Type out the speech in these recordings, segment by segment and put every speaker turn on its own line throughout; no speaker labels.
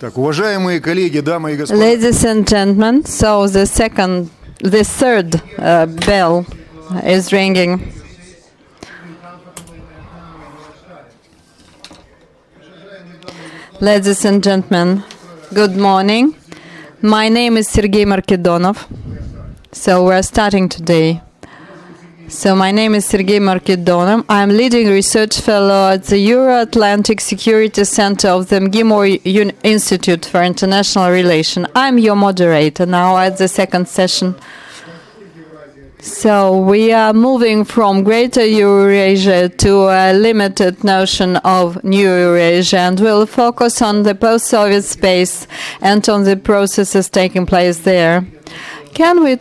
Так, уважаемые коллеги, дамы и господа.
Ladies and gentlemen, so the second, the third uh, bell is ringing. Ladies and gentlemen, good morning. My name is Sergei Markedonov. So we're starting today. So my name is Sergei Markedonov. I'm leading research fellow at the Euro-Atlantic Security Center of the MGIMO Un- Institute for International Relations. I'm your moderator now at the second session. So we are moving from Greater Eurasia to a limited notion of New Eurasia, and we'll focus on the post-Soviet space and on the processes taking place there. Can we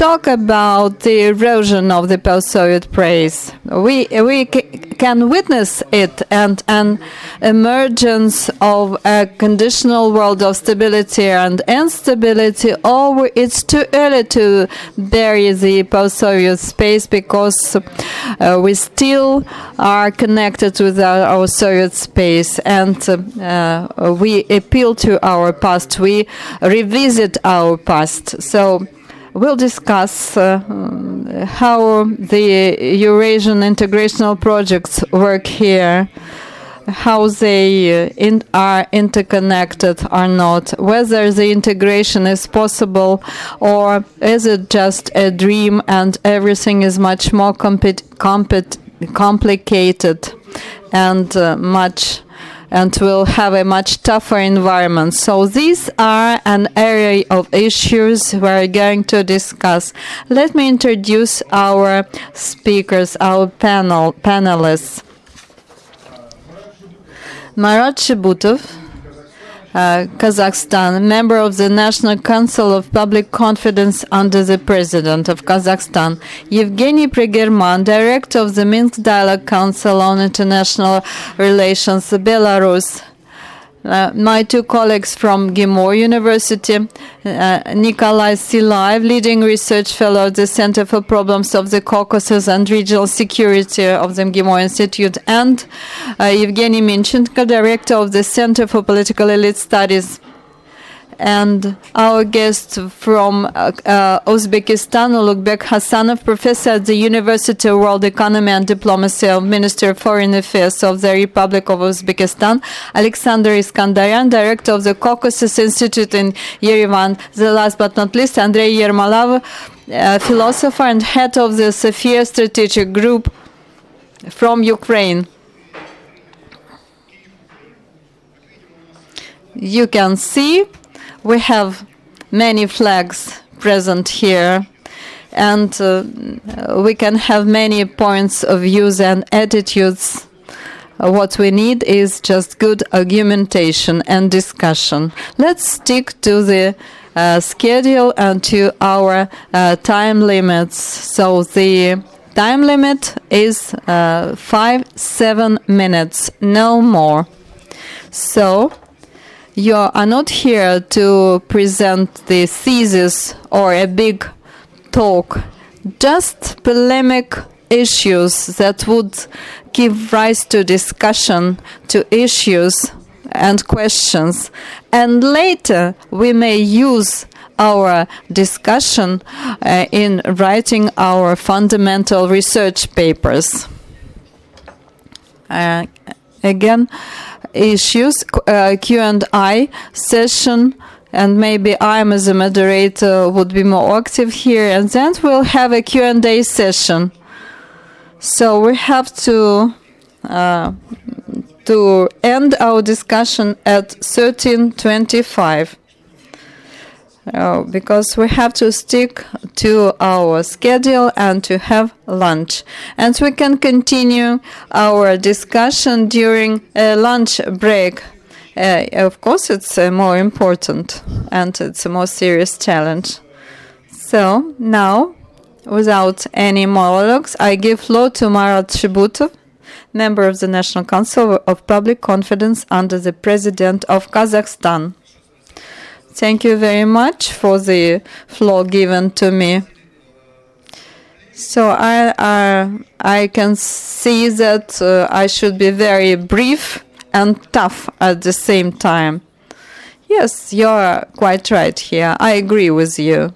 talk about the erosion of the post-Soviet praise. We we can witness it and an emergence of a conditional world of stability and instability. Or it's too early to bury the post-Soviet space because uh, we still are connected with our, our Soviet space, and uh, we appeal to our past. We revisit our past. So we'll discuss uh, how the Eurasian integrational projects work here, how they uh, in, are interconnected or not, whether the integration is possible or is it just a dream and everything is much more compet- complicated and uh, much and will have a much tougher environment. So these are an area of issues we're going to discuss. Let me introduce our speakers, our panel panelists. Marat Shibutov, uh, Kazakhstan, member of the National Council of Public Confidence under the President of Kazakhstan. Evgeny Preigerman, Director of the Minsk Dialogue Council on International Relations, Belarus. Uh, my two colleagues from MGIMO University, uh, Nikolai Silaev, leading research fellow at the Center for Problems of the Caucasus and Regional Security of the MGIMO Institute, and uh, Evgeny Minchenko, director of the Center for Political Elite Studies and our guest from uh, uh, Uzbekistan, Ulugbek Khasanov, professor at the University of World Economy and Diplomacy of Minister of Foreign Affairs of the Republic of Uzbekistan, Alexander Iskandaryan, director of the Caucasus Institute in Yerevan, the last but not least, Andrei Yermolaev, uh, philosopher and head of the Sofia Strategic Group from Ukraine. you can see we have many flags present here and uh, we can have many points of views and attitudes. Uh, what we need is just good argumentation and discussion. Let's stick to the uh, schedule and to our uh, time limits. So the time limit is uh, 5 7 minutes no more. So you are not here to present the thesis or a big talk, just polemic issues that would give rise to discussion, to issues and questions. And later we may use our discussion uh, in writing our fundamental research papers. Uh, again, issues, uh, Q&I session, and maybe I, as a moderator, would be more active here, and then we'll have a Q&A session. So we have to uh, to end our discussion at 1325. Uh, because we have to stick to our schedule and to have lunch. And we can continue our discussion during a lunch break. Uh, of course, it's uh, more important and it's a more serious challenge. So now, without any monologues, I give floor to Marat Shibutov, member of the National Council of Public Confidence under the President of Kazakhstan. Thank you very much for the floor given to me. So I uh, I can see that uh, I should be very brief and tough at the same time. Yes, you're quite right here. I agree with you.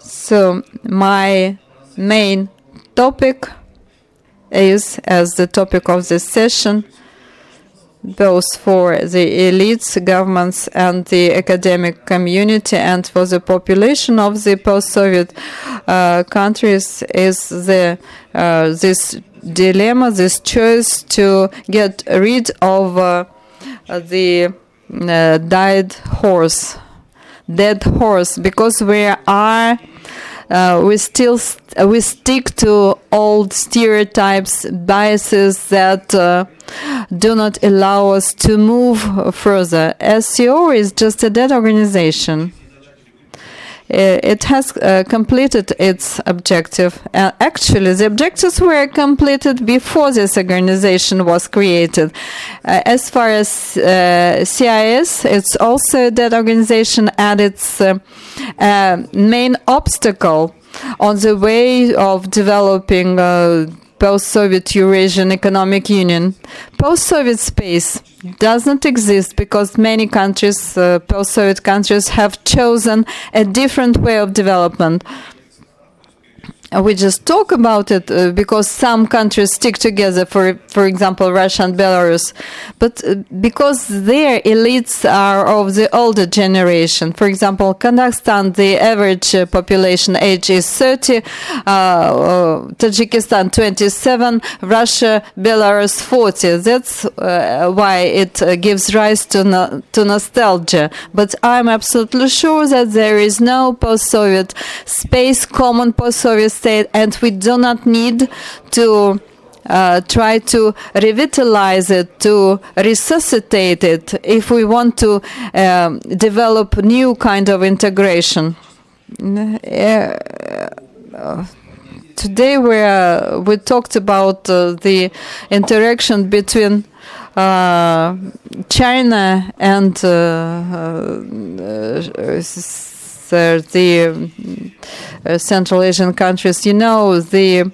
So, my main topic is, as the topic of this session, both for the elites, governments, and the academic community, and for the population of the post-Soviet uh, countries, is the uh, this dilemma, this choice to get rid of uh, the uh, died horse, dead horse, because we are uh, we still st- we stick to old stereotypes, biases that uh, do not allow us to move further. SCO is just a dead organization. Uh, it has uh, completed its objective. Uh, actually, the objectives were completed before this organization was created. Uh, as far as uh, CIS, it's also that organization and its uh, main obstacle on the way of developing post-Soviet Eurasian Economic Union. Post-Soviet space does not exist because many countries, uh, post-Soviet countries, have chosen a different way of development we just talk about it uh, because some countries stick together for for example Russia and Belarus. But uh, because their elites are of the older generation. For example Kazakhstan the average uh, population age is 30 uh, uh, Tajikistan 27 Russia Belarus 40 that's uh, why it gives rise to no to nostalgia. But I'm absolutely sure that there is no post-Soviet space common post-Soviet state, and we do not need to uh, try to revitalize it, to resuscitate it, if we want to um, develop new kind of integration. Uh, today we uh, we talked about uh, the interaction between uh, China and uh, the uh, Central Asian countries, you know, the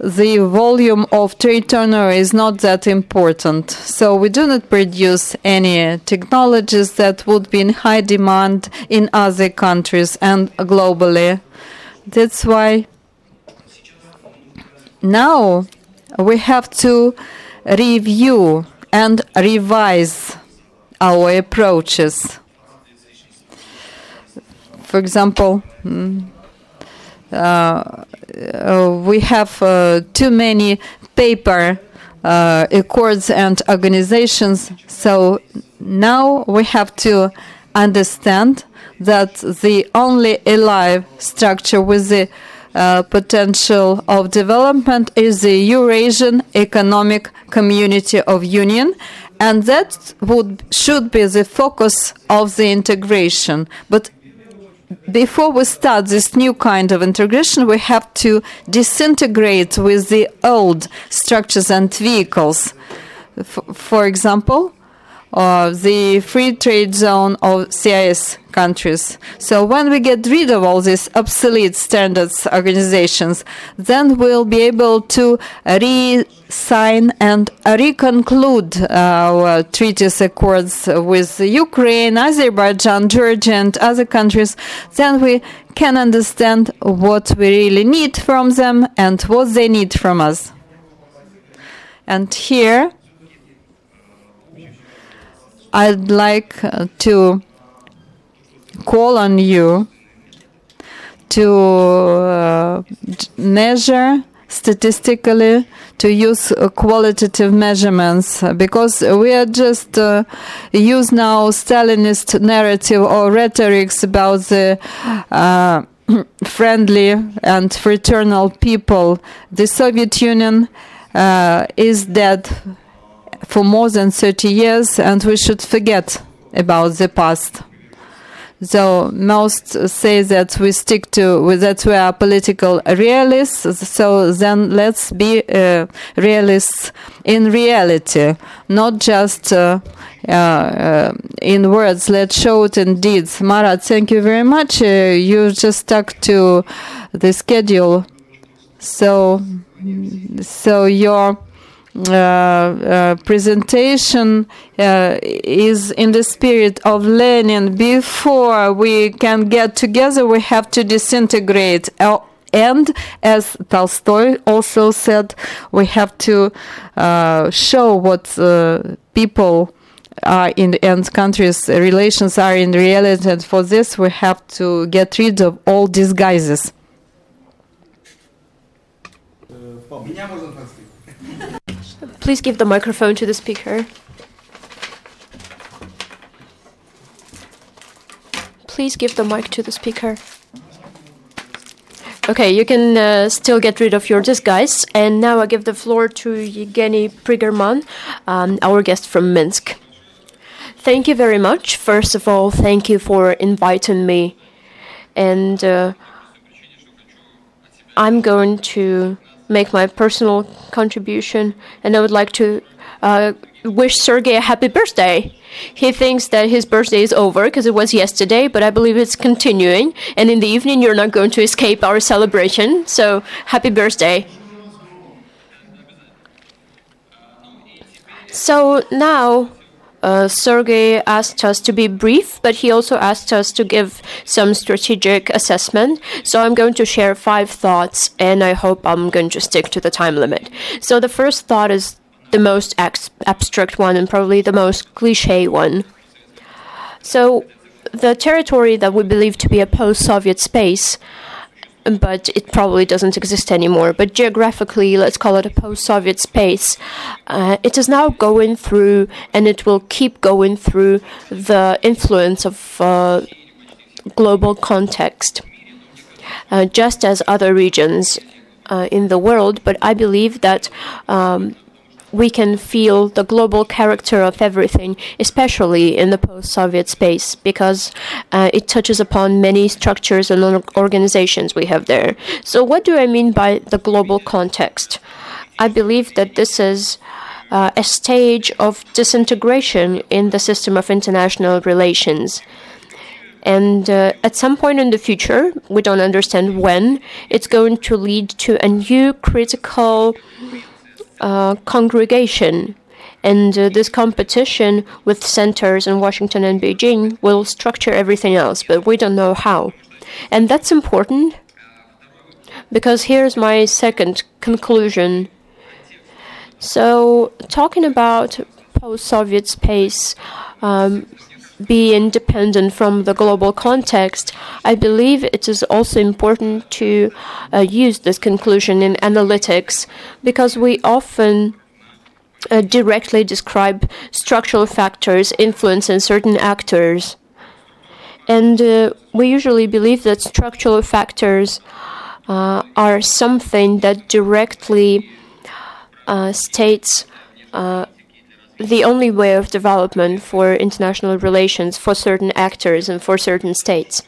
the volume of trade turnover is not that important. So we do not produce any technologies that would be in high demand in other countries and globally. That's why now we have to review and revise our approaches for example, mm, uh, uh, we have uh, too many paper accords and organizations. So now we have to understand that the only alive structure with the uh, potential of development is the Eurasian Economic Community of Union, and that would should be the focus of the integration. But before we start this new kind of integration, we have to disintegrate with the old structures and vehicles. F for example, uh, the free trade zone of CIS countries. So when we get rid of all these obsolete standards organizations, then we'll be able to re-sign and reconclude our treaties accords with Ukraine, Azerbaijan, Georgia, and other countries. Then we can understand what we really need from them and what they need from us. And here, I'd like uh, to call on you to uh, measure statistically to use uh, qualitative measurements because we are just uh, use now Stalinist narrative or rhetorics about the uh, friendly and fraternal people. The Soviet Union uh, is dead for more than 30 years and we should forget about the past. So most say that we stick to that we are political realists. So then let's be uh, realists in reality, not just uh, uh, in words. Let's show it in deeds. Marat, thank you very much. Uh, you just stuck to the schedule. So, so your presentation uh, is in the spirit of Lenin. Before we can get together, we have to disintegrate. Uh, and as Tolstoy also said, we have to uh, show what uh, people are in the end countries' relations are in reality. And for this, we have to get rid of all disguises.
Please give the microphone to the speaker. Please give the mic to the speaker. Okay, you can uh, still get rid of your disguise. And now I give the floor to Yevgeny Preigerman, um, our guest from Minsk. Thank you very much. First of all, thank you for inviting me. And uh, I'm going to make my personal contribution, and I would like to uh, wish Sergey a happy birthday. He thinks that his birthday is over because it was yesterday, but I believe it's continuing. And in the evening, you're not going to escape our celebration. So, happy birthday. So, now uh, Sergey asked us to be brief, but he also asked us to give some strategic assessment. So I'm going to share five thoughts, and I hope I'm going to stick to the time limit. So the first thought is the most ex- abstract one and probably the most cliche one. So the territory that we believe to be a post Soviet space but it probably doesn't exist anymore. But geographically, let's call it a post Soviet space, uh, it is now going through and it will keep going through the influence of uh, global context, uh, just as other regions uh, in the world. But I believe that. Um, we can feel the global character of everything, especially in the post Soviet space, because uh, it touches upon many structures and organizations we have there. So, what do I mean by the global context? I believe that this is uh, a stage of disintegration in the system of international relations. And uh, at some point in the future, we don't understand when, it's going to lead to a new critical uh, congregation. And uh, this competition with centers in Washington and Beijing will structure everything else, but we don't know how. And that's important because here's my second conclusion. So, talking about post Soviet space, um, be independent from the global context, I believe it is also important to uh, use this conclusion in analytics because we often uh, directly describe structural factors influencing certain actors. And uh, we usually believe that structural factors uh, are something that directly uh, states uh, the only way of development for international relations for certain actors and for certain states.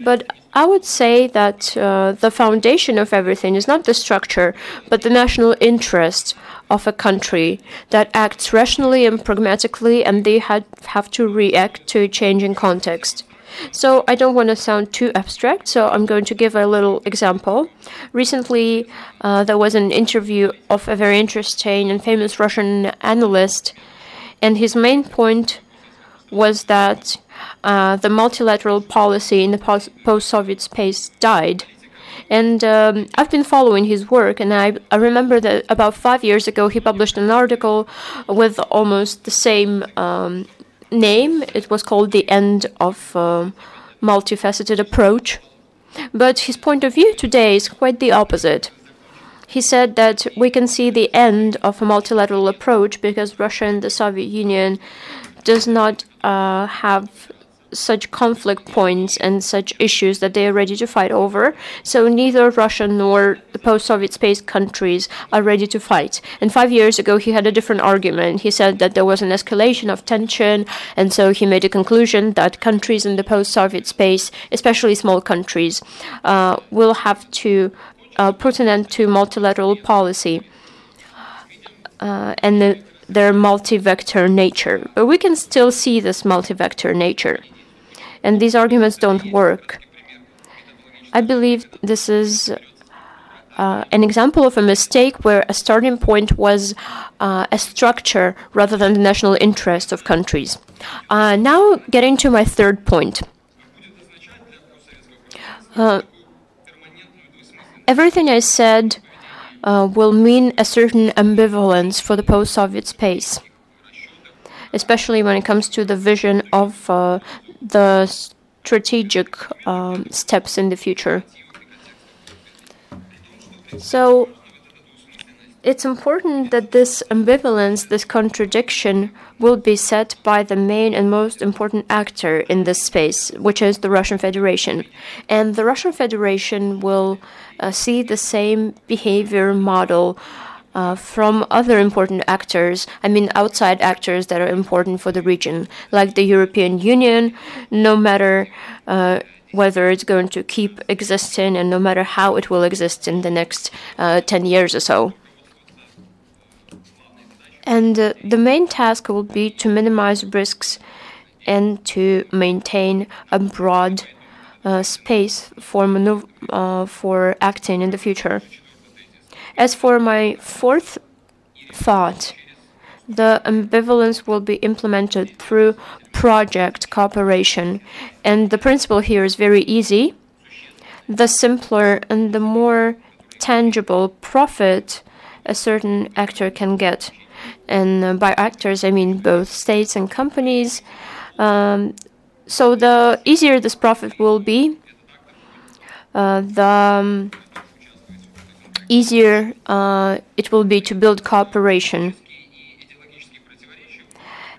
But I would say that uh, the foundation of everything is not the structure, but the national interest of a country that acts rationally and pragmatically, and they had, have to react to a changing context. So I don't want to sound too abstract, so I'm going to give a little example. Recently, uh, there was an interview of a very interesting and famous Russian analyst, and his main point was that uh, the multilateral policy in the post Soviet space died. And um, I've been following his work, and I, I remember that about five years ago he published an article with almost the same um, name. It was called The End of uh, Multifaceted Approach. But his point of view today is quite the opposite. He said that we can see the end of a multilateral approach because Russia and the Soviet Union does not uh, have such conflict points and such issues that they are ready to fight over. So neither Russia nor the post-Soviet space countries are ready to fight. And five years ago, he had a different argument. He said that there was an escalation of tension, and so he made a conclusion that countries in the post-Soviet space, especially small countries, uh, will have to uh, put an end to multilateral policy. Uh, and the, their multi-vector nature. But we can still see this multi-vector nature and these arguments don't work. I believe this is uh, an example of a mistake where a starting point was uh, a structure rather than the national interest of countries. Uh, now, getting to my third point. Uh, everything I said uh, will mean a certain ambivalence for the post Soviet space, especially when it comes to the vision of uh, the strategic um, steps in the future. So it's important that this ambivalence, this contradiction, will be set by the main and most important actor in this space, which is the Russian Federation. And the Russian Federation will uh, see the same behavior model. Uh, from other important actors, I mean outside actors that are important for the region, like the European Union, no matter uh, whether it's going to keep existing and no matter how it will exist in the next uh, 10 years or so. And uh, the main task will be to minimize risks and to maintain a broad uh, space for, uh, for acting in the future. As for my fourth thought, the ambivalence will be implemented through project cooperation. And the principle here is very easy. The simpler and the more tangible profit a certain actor can get. And uh, by actors, I mean both states and companies. Um, so the easier this profit will be, uh, the um, easier uh, it will be to build cooperation.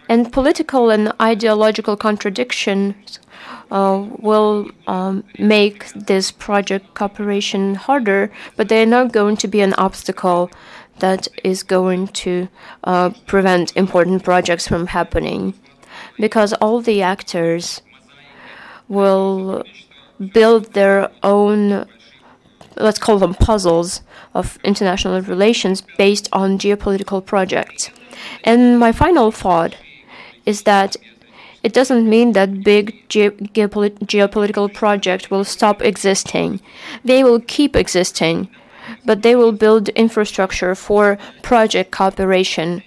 And political and ideological contradictions uh, will um, make this project cooperation harder, but they're not going to be an obstacle that is going to uh, prevent important projects from happening. Because all the actors will build their own, let's call them puzzles, of international relations based on geopolitical projects. And my final thought is that it doesn't mean that big ge geopolit geopolitical projects will stop existing. They will keep existing, but they will build infrastructure for project cooperation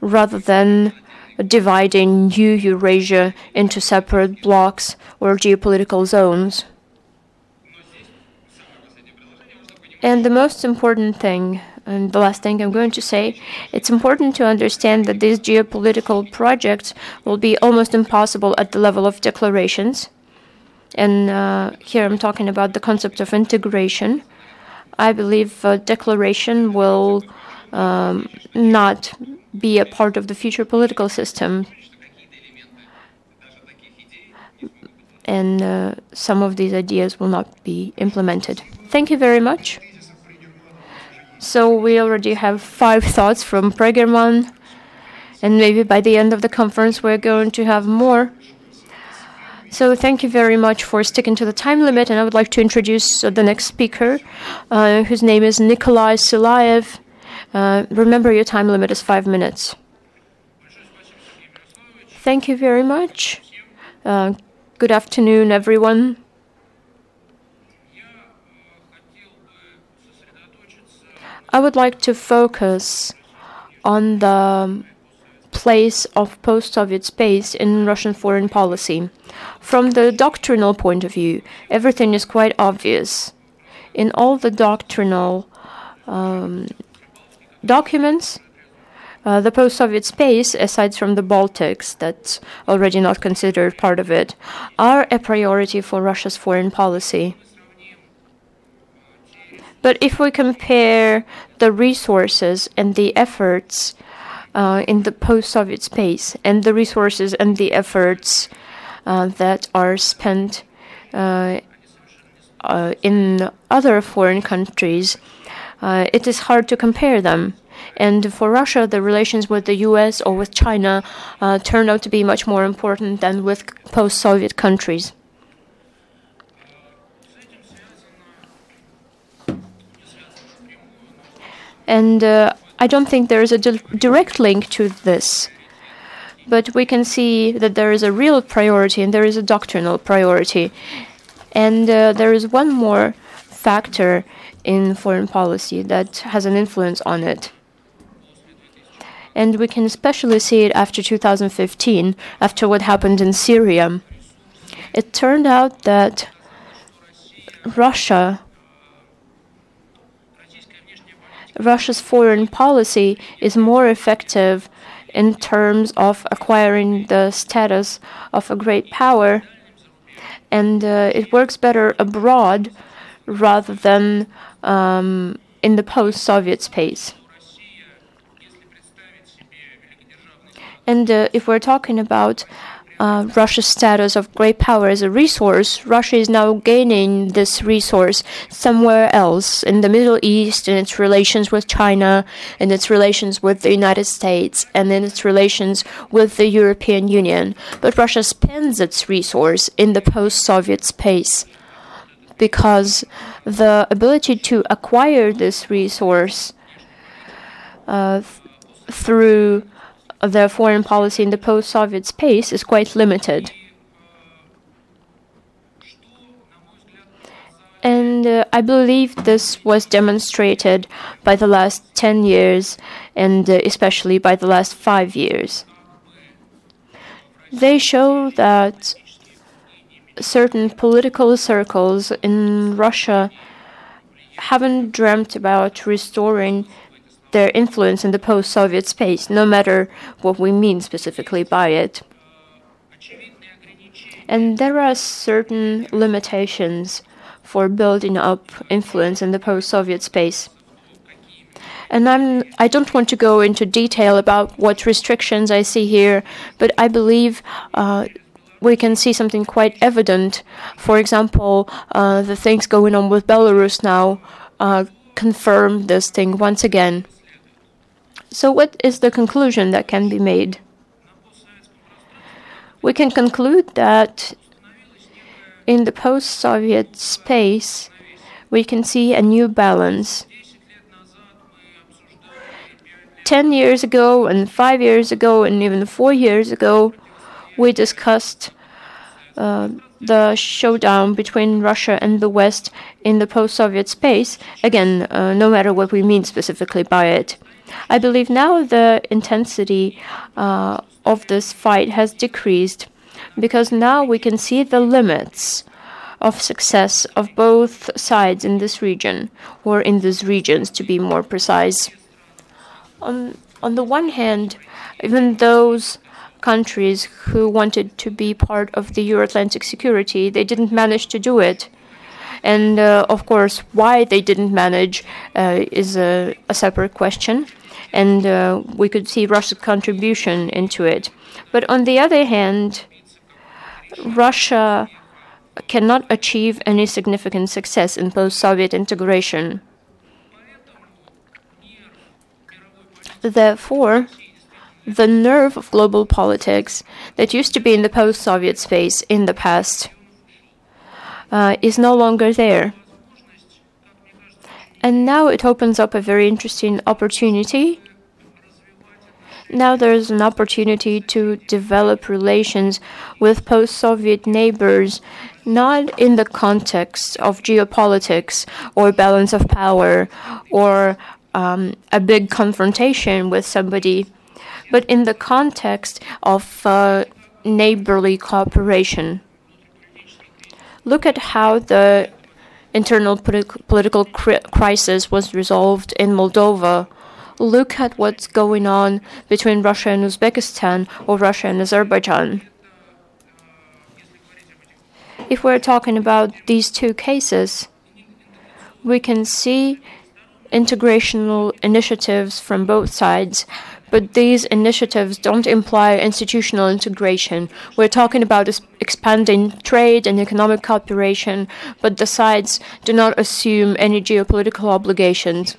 rather than dividing new Eurasia into separate blocks or geopolitical zones. And the most important thing and the last thing I'm going to say, it's important to understand that these geopolitical projects will be almost impossible at the level of declarations. And uh, here I'm talking about the concept of integration. I believe a declaration will um, not be a part of the future political system. And uh, some of these ideas will not be implemented. Thank you very much. So we already have five thoughts from Preigerman, and maybe by the end of the conference we're going to have more. So thank you very much for sticking to the time limit, and I would like to introduce uh, the next speaker, uh, whose name is Nikolai Silaev. Uh, remember, your time limit is five minutes. Thank you very much. Uh, good afternoon, everyone. I would like to focus on the place of post Soviet space in Russian foreign policy. From the doctrinal point of view, everything is quite obvious. In all the doctrinal um, documents, uh, the post Soviet space, aside from the Baltics, that's already not considered part of it, are a priority for Russia's foreign policy. But if we compare the resources and the efforts uh, in the post Soviet space and the resources and the efforts uh, that are spent uh, uh in other foreign countries, uh, it is hard to compare them. And for Russia, the relations with the US or with China uh, turn out to be much more important than with post Soviet countries. And uh, I don't think there is a di direct link to this. But we can see that there is a real priority and there is a doctrinal priority. And uh, there is one more factor in foreign policy that has an influence on it. And we can especially see it after 2015, after what happened in Syria. It turned out that Russia Russia's foreign policy is more effective in terms of acquiring the status of a great power, and uh, it works better abroad rather than um, in the post Soviet space. And uh, if we're talking about uh, Russia's status of great power as a resource, Russia is now gaining this resource somewhere else in the Middle East in its relations with China, in its relations with the United States, and in its relations with the European Union. But Russia spends its resource in the post Soviet space because the ability to acquire this resource uh, th- through their foreign policy in the post Soviet space is quite limited. And uh, I believe this was demonstrated by the last 10 years and uh, especially by the last five years. They show that certain political circles in Russia haven't dreamt about restoring their influence in the post Soviet space, no matter what we mean specifically by it. And there are certain limitations for building up influence in the post Soviet space. And I'm, I don't want to go into detail about what restrictions I see here, but I believe uh, we can see something quite evident. For example, uh, the things going on with Belarus now uh, confirm this thing once again. So, what is the conclusion that can be made? We can conclude that in the post Soviet space, we can see a new balance. Ten years ago, and five years ago, and even four years ago, we discussed uh, the showdown between Russia and the West in the post Soviet space. Again, uh, no matter what we mean specifically by it. I believe now the intensity uh, of this fight has decreased because now we can see the limits of success of both sides in this region, or in these regions to be more precise. On, on the one hand, even those countries who wanted to be part of the Euro Atlantic security, they didn't manage to do it. And uh, of course, why they didn't manage uh, is a, a, separate question. And uh, we could see Russia's contribution into it. But on the other hand, Russia cannot achieve any significant success in post Soviet integration. Therefore, the nerve of global politics that used to be in the post Soviet space in the past uh, is no longer there. And now it opens up a very interesting opportunity. Now there's an opportunity to develop relations with post Soviet neighbors, not in the context of geopolitics or balance of power or um, a big confrontation with somebody, but in the context of uh, neighborly cooperation. Look at how the internal politi- political cri- crisis was resolved in Moldova. Look at what's going on between Russia and Uzbekistan or Russia and Azerbaijan. If we're talking about these two cases, we can see integrational initiatives from both sides, but these initiatives don't imply institutional integration. We're talking about expanding trade and economic cooperation, but the sides do not assume any geopolitical obligations.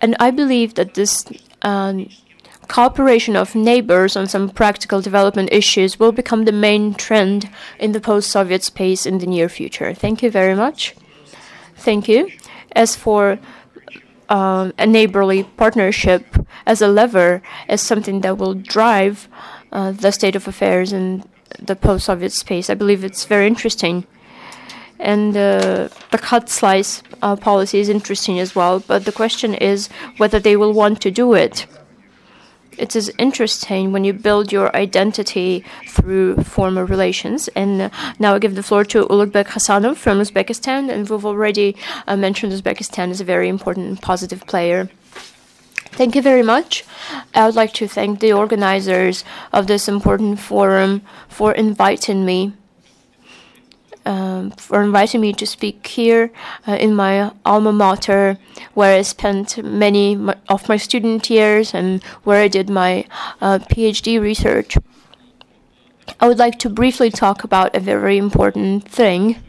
And I believe that this um, cooperation of neighbors on some practical development issues will become the main trend in the post Soviet space in the near future. Thank you very much. Thank you. As for um, a neighborly partnership as a lever, as something that will drive uh, the state of affairs in the post Soviet space, I believe it's very interesting. And uh, the cut slice uh, policy is interesting as well, but the question is whether they will want to do it. It is interesting when you build your identity through former relations. And uh, now I give the floor to Ulugbek Khasanov from Uzbekistan. And we've already uh, mentioned Uzbekistan is a very important and positive player. Thank you very much. I would like to thank the organizers of this important forum for inviting me um, for inviting me to speak here uh, in my alma mater, where I spent many of my student years and where I did my uh, PhD research. I would like to briefly talk about a very important thing.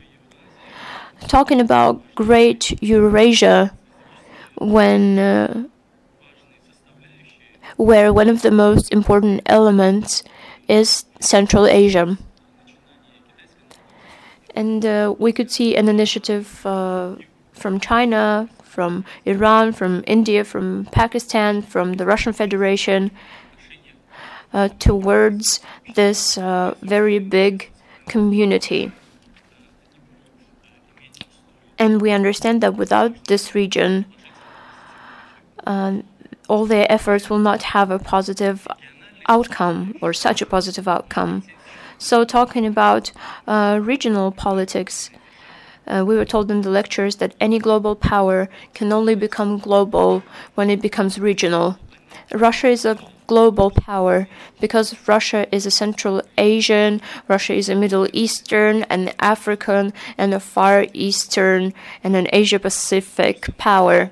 Talking about Great Eurasia, when uh, where one of the most important elements is Central Asia and uh, we could see an initiative uh, from China, from Iran, from India, from Pakistan, from the Russian Federation uh, towards this uh, very big community. And we understand that without this region, um, all their efforts will not have a positive outcome or such a positive outcome. So, talking about uh, regional politics, uh, we were told in the lectures that any global power can only become global when it becomes regional. Russia is a global power because Russia is a Central Asian, Russia is a Middle Eastern, an African, and a Far Eastern, and an Asia Pacific power.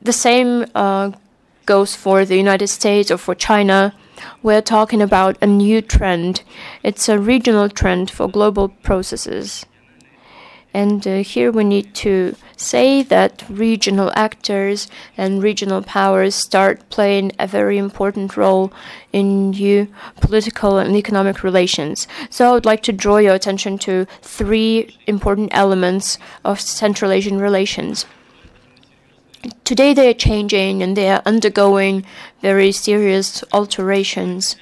The same uh, goes for the United States or for China we're talking about a new trend. It's a regional trend for global processes. And uh, here we need to say that regional actors and regional powers start playing a very important role in new political and economic relations. So I would like to draw your attention to three important elements of Central Asian relations today they are changing and they are undergoing very serious alterations.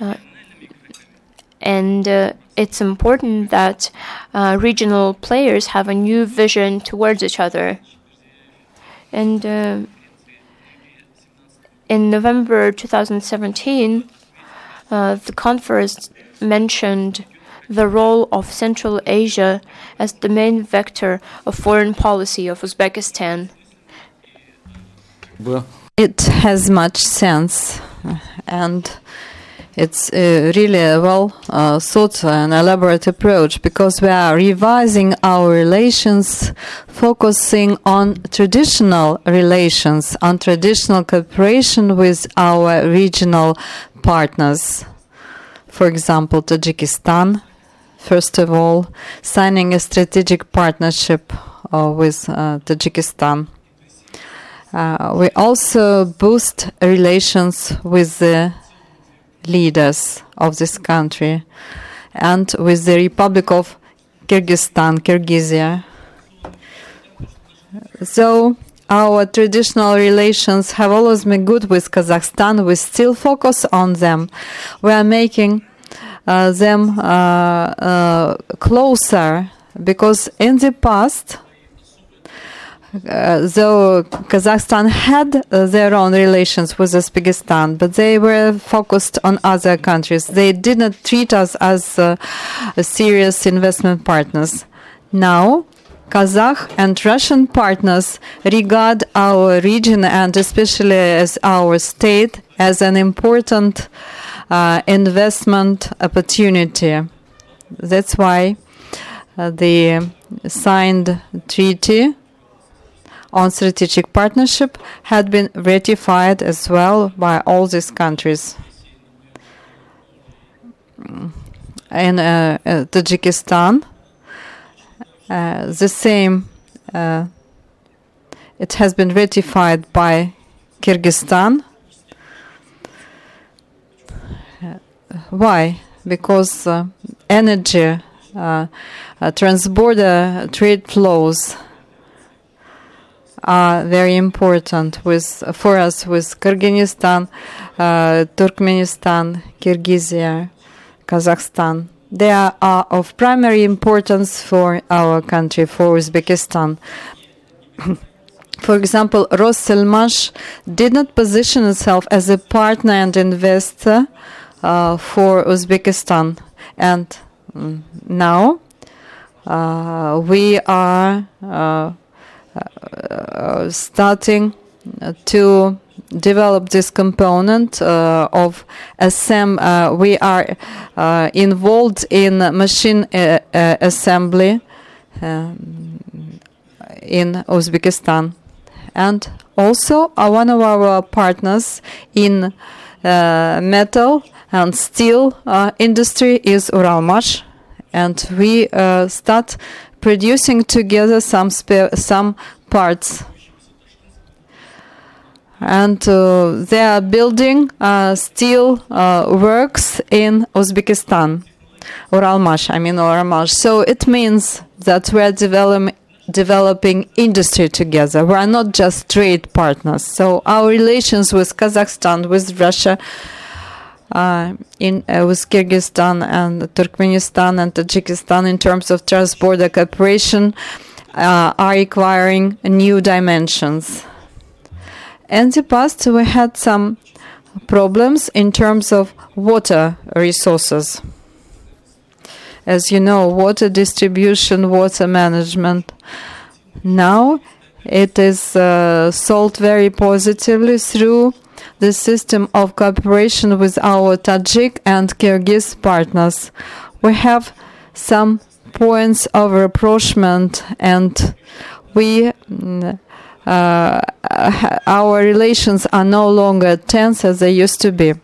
Uh, and uh, it's important that uh, regional players have a new vision towards each other. And uh, in November 2017, uh, the conference mentioned the role of Central Asia as the main vector of foreign policy of Uzbekistan.
It has much sense, and it's uh, really a well uh, thought and elaborate approach because we are revising our relations, focusing on traditional relations, on traditional cooperation with our regional partners. For example, Tajikistan, first of all, signing a strategic partnership uh, with uh, Tajikistan. Uh, we also boost relations with the leaders of this country and with the Republic of Kyrgyzstan, Kyrgyzia. So our traditional relations have always been good with Kazakhstan. We still focus on them. We are making uh, them uh, uh closer because in the past though Kazakhstan had uh, their own relations with Uzbekistan, but they were focused on other countries. They did not treat us as uh, serious investment partners. Now, Kazakh and Russian partners regard our region and especially as our state as an important uh, investment opportunity. That's why uh, the signed treaty on strategic partnership had been ratified as well by all these countries. In uh, uh, Tajikistan, uh, the same, uh, it has been ratified by Kyrgyzstan. Why? Because uh, energy, uh, transborder trade flows are very important with for us with Kyrgyzstan, uh, Turkmenistan, Kyrgyzia, Kazakhstan. they are of primary importance for our country, for Uzbekistan. for example, Rostselmash did not position itself as a partner and investor uh, for Uzbekistan. And mm, now uh, we are uh starting to develop this component uh, of SM. Uh, we are uh, involved in machine assembly um, in Uzbekistan. And also, one of our partners in metal and steel industry is Uralmash. And we start producing together some some parts and uh, they are building uh, steel uh, works in Uzbekistan, Uralmash, I mean Uralmash. So it means that we are developing industry together. We are not just trade partners. So our relations with Kazakhstan, with Russia, uh, in uh, with Kyrgyzstan and Turkmenistan and Tajikistan in terms of transborder cooperation uh, are acquiring new dimensions. In the past, we had some problems in terms of water resources. As you know, water distribution, water management. Now it is uh, solved very positively through the system of cooperation with our Tajik and Kyrgyz partners. We have some points of rapprochement and we mm, uh, our relations are no longer tense as they used to be.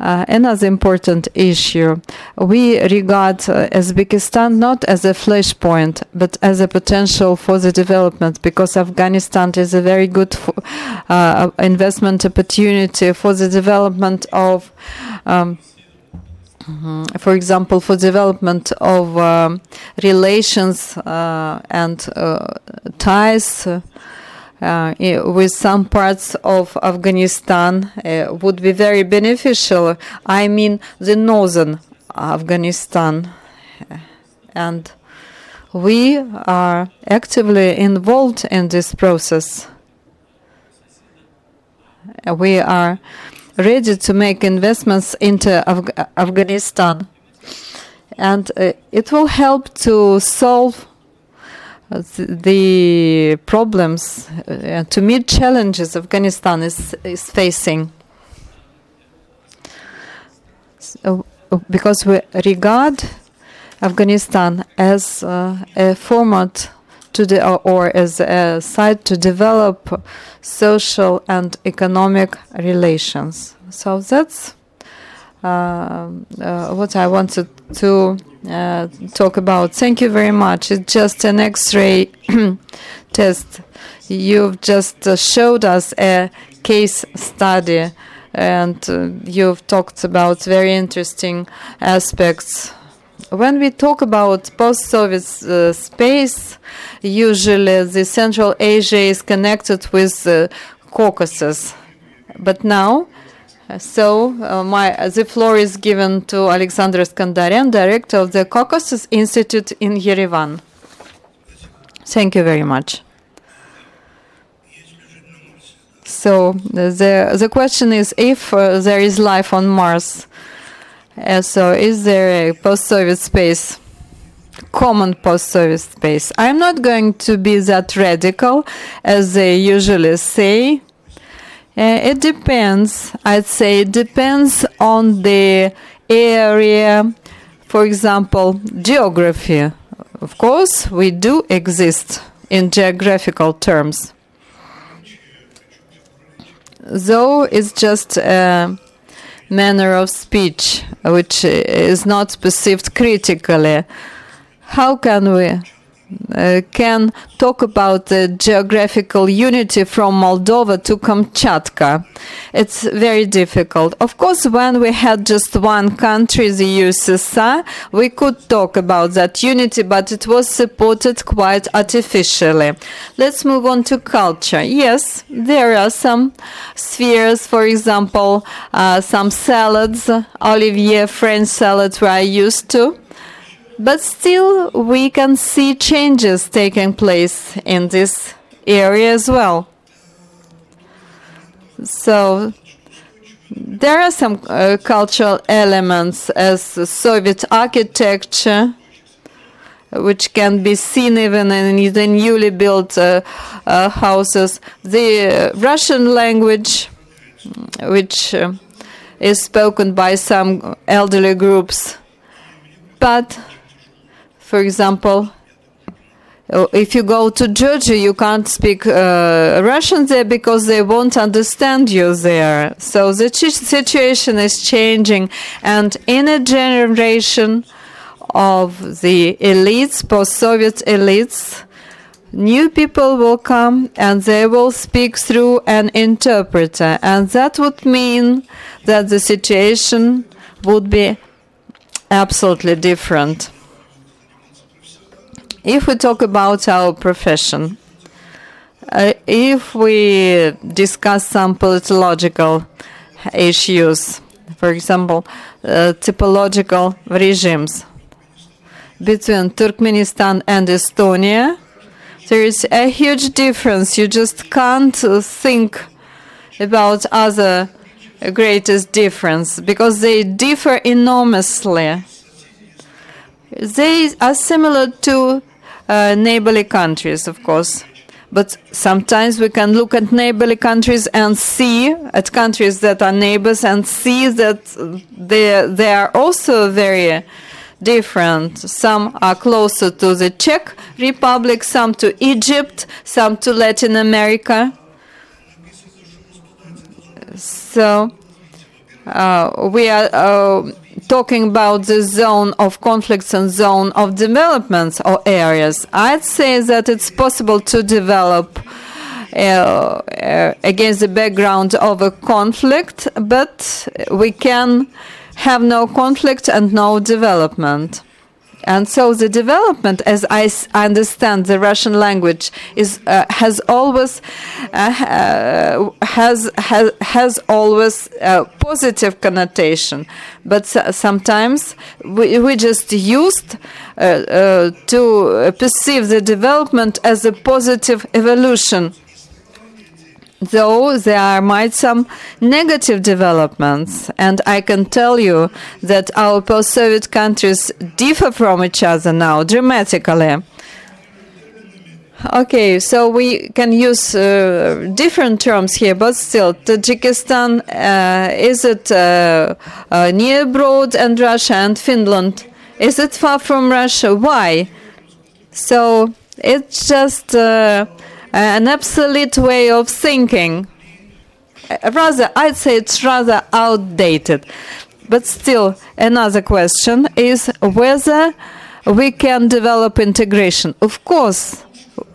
Uh, another important issue. We regard uh, Uzbekistan not as a flashpoint, but as a potential for the development because Afghanistan is a very good uh, investment opportunity for the development of um, Mm-hmm. For example, for development of um, relations uh, and uh, ties uh, with some parts of Afghanistan uh, would be very beneficial. I mean, the northern Afghanistan. And we are actively involved in this process. We are ready to make investments into Af Afghanistan. And uh, it will help to solve uh, the problems, uh, to meet challenges Afghanistan is, is facing. So, because we regard Afghanistan as uh, a format to the or as a site to develop social and economic relations. So that's uh, uh, what I wanted to uh, talk about. Thank you very much. It's just an X-ray test. You've just uh, showed us a case study, and uh, you've talked about very interesting aspects when we talk about post-Soviet uh, space, usually the Central Asia is connected with the Caucasus. But now, so uh, my the floor is given to Alexander Iskandaryan, director of the Caucasus Institute in Yerevan. Thank you very much. So the the question is if uh, there is life on Mars uh, so, is there a post-Soviet space? Common post-Soviet space. I'm not going to be that radical, as they usually say. Uh, it depends. I'd say it depends on the area. For example, geography. Of course, we do exist in geographical terms. Though it's just a manner of speech, which is not perceived critically. How can we can talk about the geographical unity from Moldova to Kamchatka. It's very difficult. Of course, when we had just one country, the USSR, we could talk about that unity, but it was supported quite artificially. Let's move on to culture. Yes, there are some spheres, for example, uh, some salads, Olivier French salads I used to. But still, we can see changes taking place in this area as well. So, there are some uh, cultural elements as Soviet architecture, which can be seen even in the newly built uh, uh, houses. The Russian language, which uh, is spoken by some elderly groups, but for example, if you go to Georgia, you can't speak uh, Russian there because they won't understand you there. So the situation is changing, and in a generation of the elites, post-Soviet elites, new people will come and they will speak through an interpreter, and that would mean that the situation would be absolutely different. If we talk about our profession, uh, if we discuss some politological issues, for example, uh, typological regimes between Turkmenistan and Estonia, there is a huge difference. You just can't think about other greatest difference because they differ enormously. They are similar to uh, neighborly countries, of course. But sometimes we can look at neighborly countries and see at countries that are neighbors and see that they they are also very different. Some are closer to the Czech Republic, some to Egypt, some to Latin America. So we are. Uh, talking about the zone of conflicts and zone of developments or areas, I'd say that it's possible to develop uh, uh, against the background of a conflict, but we can have no conflict and no development. And so the development, as I understand the Russian language, is uh, has always uh, has has has always a positive connotation, but sometimes we, we just used uh, uh, to perceive the development as a positive evolution though there are might some negative developments and i can tell you that our post-soviet countries differ from each other now dramatically. Okay so we can use uh, different terms here but still tajikistan uh, is it uh, uh near abroad and russia and finland? Is it far from russia? Why? So it's just uh, an obsolete way of thinking. Uh, rather, I'd say it's rather outdated. But still, another question is whether we can develop integration. Of course,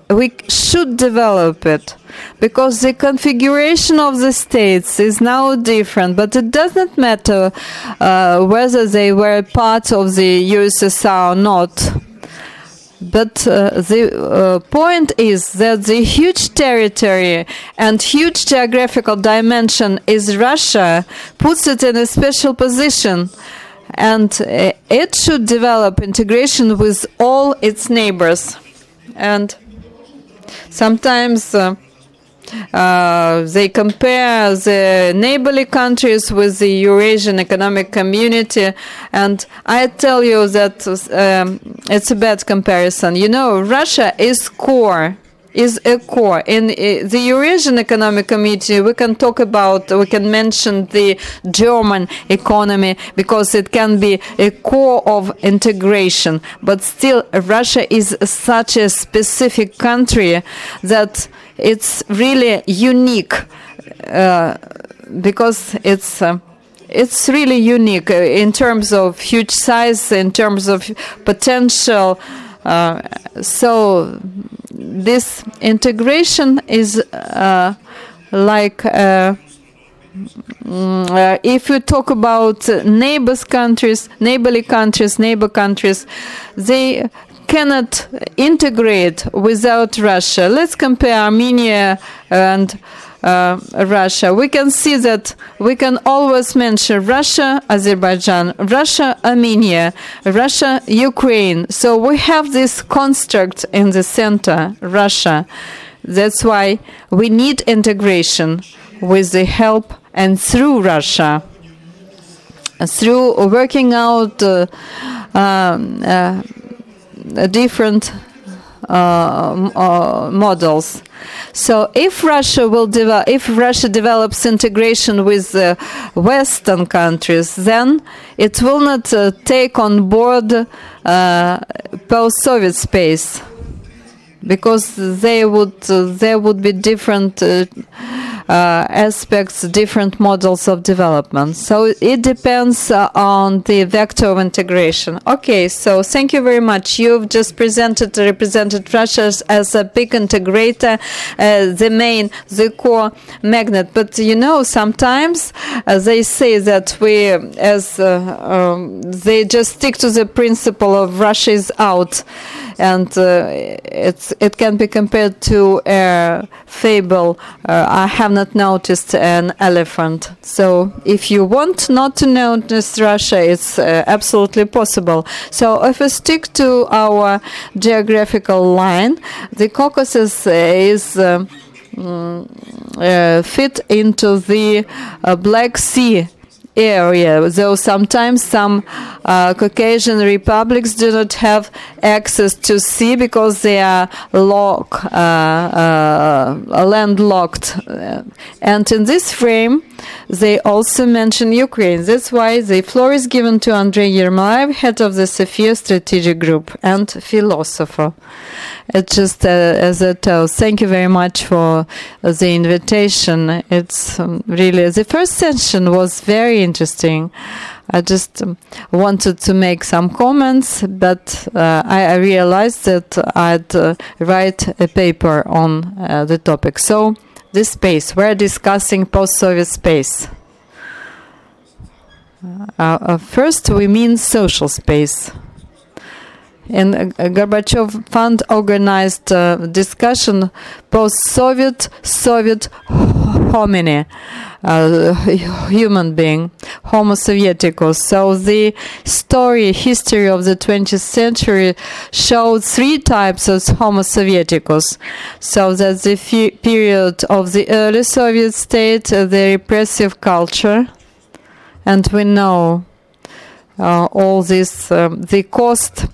we should develop it because the configuration of the states is now different, but it doesn't matter uh, whether they were part of the USSR or not. But uh, the uh, point is that the huge territory and huge geographical dimension is Russia puts it in a special position and uh, it should develop integration with all its neighbors. And sometimes uh, uh, they compare the neighborly countries with the Eurasian Economic Community, and I tell you that um, it's a bad comparison. You know, Russia is core is a core. In the Eurasian Economic Community, we can talk about, we can mention the German economy because it can be a core of integration. But still, Russia is such a specific country that it's really unique uh, because it's. Uh, it's really unique in terms of huge size, in terms of potential, Uh, so this integration is uh, like uh, mm, uh, if you talk about uh, neighbors countries, neighborly countries, neighbor countries, they cannot integrate without Russia. Let's compare Armenia and uh, Russia. We can see that we can always mention Russia, Azerbaijan, Russia, Armenia, Russia, Ukraine. So we have this construct in the center, Russia. That's why we need integration with the help and through Russia. Through working out uh, um, uh, different uh, uh, models. So if Russia will develop, if Russia develops integration with uh, Western countries, then it will not uh, take on board uh, post-Soviet space because they would uh, there would be different uh, uh, aspects, different models of development. So it depends uh, on the vector of integration. Okay, so thank you very much. You've just presented represented Russia as, a big integrator, uh, the main, the core magnet. But you know, sometimes uh, they say that we, as um, they just stick to the principle of Russia is out and uh, it's it can be compared to a fable. Uh, I have not noticed an elephant. So if you want not to notice Russia, it's uh, absolutely possible. So if we stick to our geographical line, the Caucasus is. Uh, mm, fit into the Black Sea area, though sometimes some uh, Caucasian republics do not have access to sea because they are lock, uh, uh, landlocked. And in this frame, they also mention Ukraine. That's why the floor is given to Andrei Yermolaev, head of the Sofia Strategic Group and philosopher. It's just uh, as a tell. Thank you very much for the invitation. It's um, really the first session was very interesting. I just um, wanted to make some comments, but uh, I, I, realized that I'd uh, write a paper on uh, the topic. So this space, we're discussing post-Soviet space. Uh, uh, first, we mean social space. And uh, Gorbachev Fund organized a discussion post-Soviet, Soviet hominy, uh, human being, Homo Sovieticus. So the story, history of the 20th century showed three types of Homo Sovieticus. So that's the period of the early Soviet state, uh, the repressive culture, and we know uh, all this, um, the cost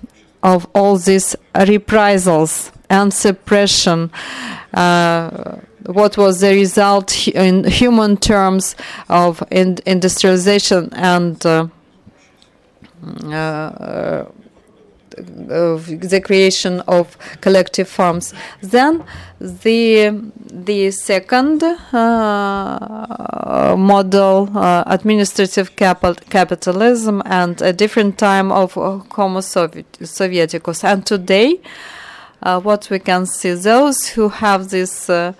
of all these reprisals and suppression. Uh, what was the result in human terms of in industrialization and uh, uh, the creation of collective farms. Then the the second uh, model, uh, administrative capital, capitalism, and a different time of Homo Soviet, Sovieticus. And today, uh, what we can see, those who have this uh,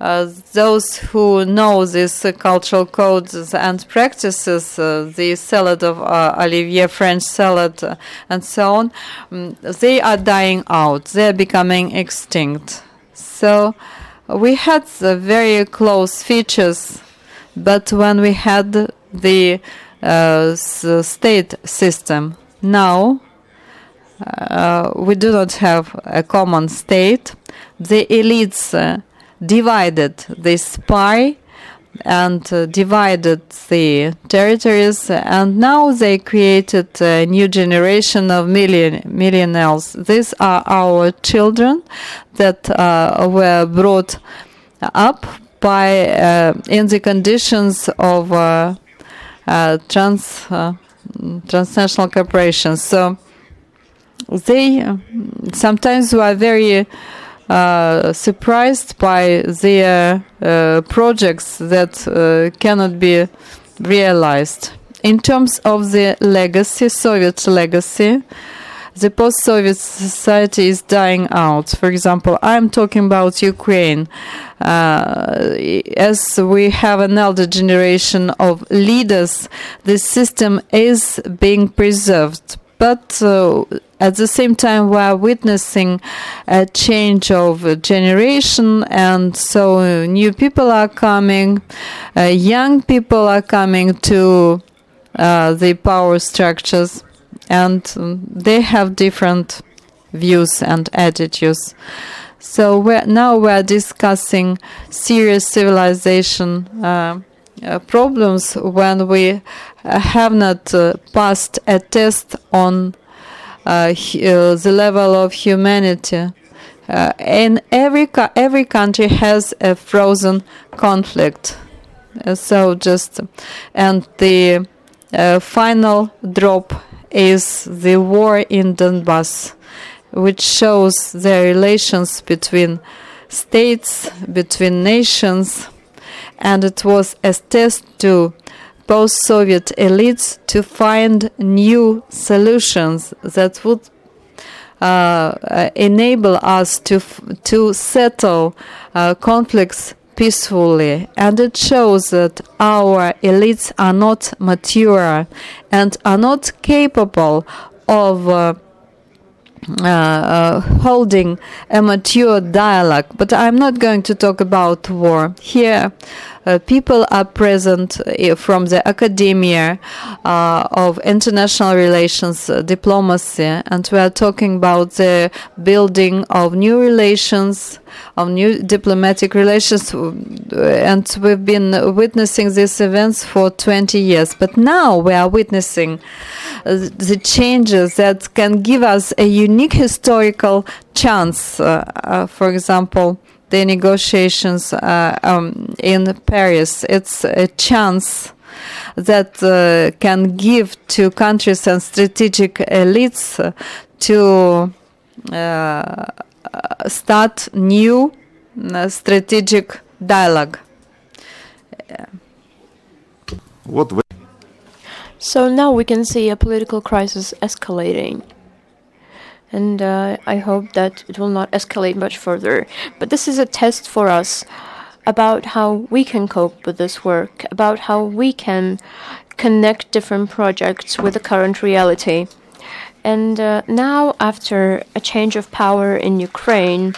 uh, those who know these uh, cultural codes and practices, uh, the salad of uh, Olivier, French salad, uh, and so on, um, they are dying out. They are becoming extinct. So we had very close features, but when we had the state system, now we do not have a common state. The elites divided the spy and uh, divided the territories and now they created a new generation of million millennials these are our children that uh, were brought up by uh, in the conditions of uh, uh, trans uh, transnational corporations so they sometimes were very uh, surprised by their uh, projects that uh, cannot be realized. In terms of the legacy, Soviet legacy, the post-Soviet society is dying out. For example, I'm talking about Ukraine. Uh, as we have an elder generation of leaders, the system is being preserved. But uh, at the same time, we are witnessing a change of generation, and so new people are coming, uh, young people are coming to uh, the power structures, and um, they have different views and attitudes. So we're, now we're discussing serious civilization uh, uh, problems when we uh, have not uh, passed a test on Uh, uh, the level of humanity. Uh, and every every country has a frozen conflict. so just and the final drop is the war in Donbass which shows the relations between states, between nations, and it was a test to post Soviet elites to find new solutions that would uh, enable us to, to settle uh, conflicts peacefully. And it shows that our elites are not mature and are not capable of. Uh, uh, uh, holding a mature dialogue. But I'm not going to talk about war here. Uh, people are present uh, from the academia uh, of international relations, uh, diplomacy, and we are talking about the building of new relations, of new diplomatic relations, and we've been witnessing these events for 20 years. But now we are witnessing the changes that can give us a unique historical chance. for example, the negotiations uh, um, in Paris. It's a chance that uh, can give to countries and strategic elites to uh, start new strategic dialogue.
What so now we can see a political crisis escalating and uh, I hope that it will not escalate much further. But this is a test for us about how we can cope with this work, about how we can connect different projects with the current reality. And uh, now, after a change of power in Ukraine,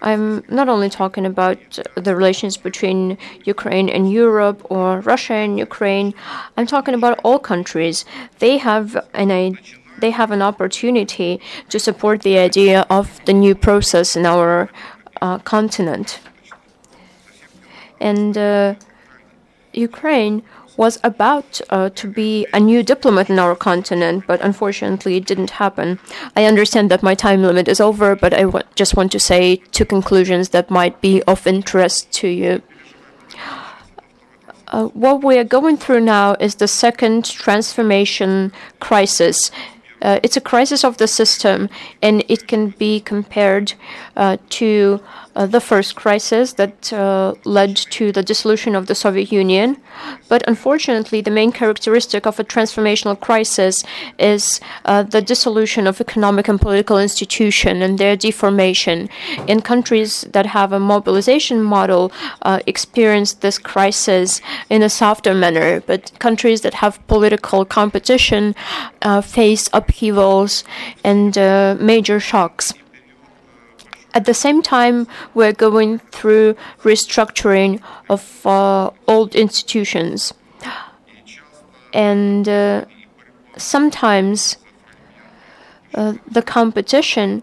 I'm not only talking about the relations between Ukraine and Europe or Russia and Ukraine, I'm talking about all countries. They have an they have an opportunity to support the idea of the new process in our uh, continent. And uh, Ukraine was about uh, to be a new diplomat in our continent, but unfortunately it didn't happen. I understand that my time limit is over, but I just want to say two conclusions that might be of interest to you. Uh, what we are going through now is the second transformation crisis it's a crisis of the system, and it can be compared uh, to uh, the first crisis that uh, led to the dissolution of the Soviet Union. But unfortunately, the main characteristic of a transformational crisis is uh, the dissolution of economic and political institutions and their deformation. In countries that have a mobilization model, uh, experience this crisis in a softer manner, but countries that have political competition uh, face upheavals and major shocks. At the same time, we're going through restructuring of uh, old institutions. And uh, sometimes uh, the competition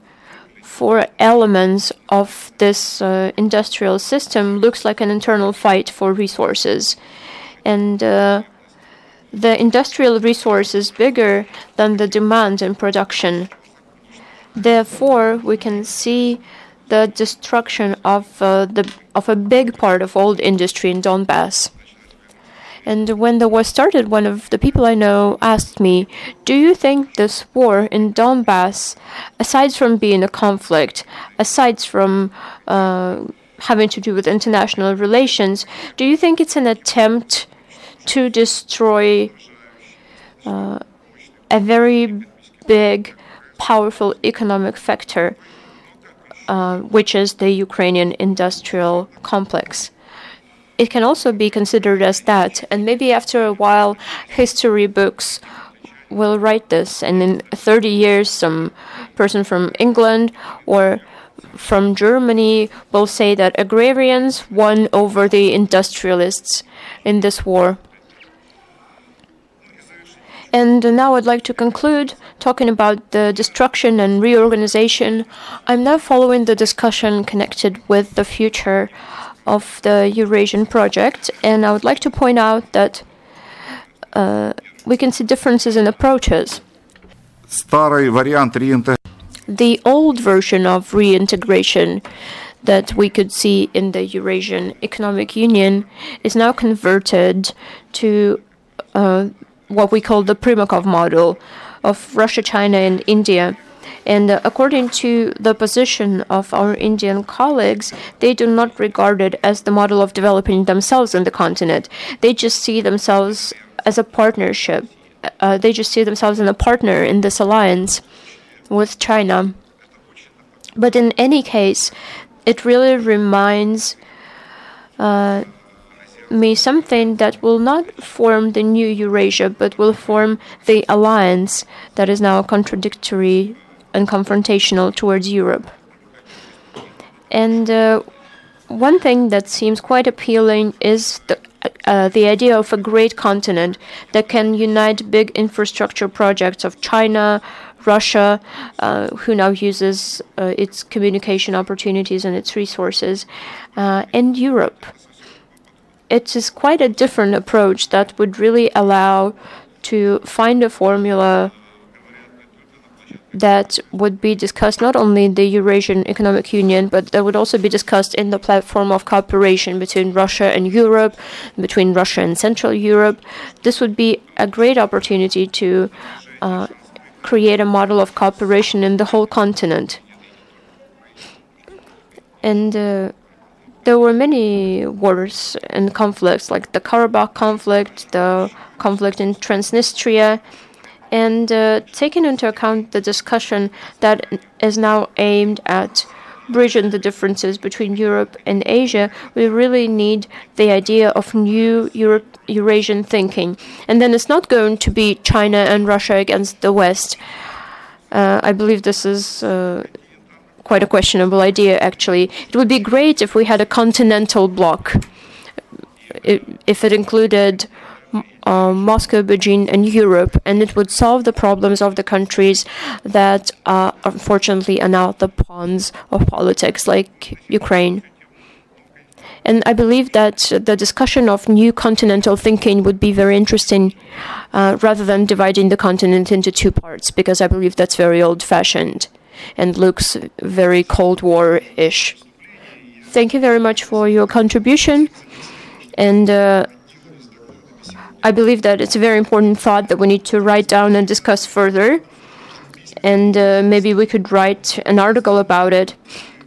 for elements of this uh, industrial system looks like an internal fight for resources. And uh, the industrial resource is bigger than the demand in production. Therefore, we can see the destruction of uh, the of a big part of old industry in Donbass. And when the war started, one of the people I know asked me, "Do you think this war in Donbass, aside from being a conflict, aside from uh, having to do with international relations, do you think it's an attempt to destroy uh, a very big powerful economic factor, uh, which is the Ukrainian industrial complex. It can also be considered as that, and maybe after a while, history books will write this, and in 30 years, some person from England or from Germany will say that agrarians won over the industrialists in this war. And now I'd like to conclude talking about the destruction and reorganization. I'm now following the discussion connected with the future of the Eurasian project, and I would like to point out that uh, we can see differences in approaches. The old version of reintegration that we could see in the Eurasian Economic Union is now converted to uh, what we call the Primakov model of Russia, China, and India. And uh, according to the position of our Indian colleagues, they do not regard it as the model of developing themselves on the continent. They just see themselves as a partnership. Uh, they just see themselves as a partner in this alliance with China. But in any case, it really reminds uh, me something that will not form the new Eurasia, but will form the alliance that is now contradictory and confrontational towards Europe. And uh, one thing that seems quite appealing is the uh, the idea of a great continent that can unite big infrastructure projects of China, Russia, uh, who now uses uh, its communication opportunities and its resources, uh, and Europe. It is quite a different approach that would really allow to find a formula that would be discussed not only in the Eurasian Economic Union, but that would also be discussed in the platform of cooperation between Russia and Europe, between Russia and Central Europe. This would be a great opportunity to uh, create a model of cooperation in the whole continent. And uh, there were many wars and conflicts, like the Karabakh conflict, the conflict in Transnistria and uh, taking into account the discussion that is now aimed at bridging the differences between Europe and Asia, we really need the idea of new Europe, Eurasian thinking. And then it's not going to be China and Russia against the West. Uh, I believe this is uh, quite a questionable idea, actually. It would be great if we had a continental bloc, if it included uh, Moscow, Beijing, and Europe, and it would solve the problems of the countries that uh, unfortunately are now the pawns of politics, like Ukraine. And I believe that the discussion of new continental thinking would be very interesting uh, rather than dividing the continent into two parts, because I believe that's very old fashioned and looks very Cold War ish. Thank you very much for your contribution. And uh, I believe that it's a very important thought that we need to write down and discuss further. And uh, maybe we could write an article about it.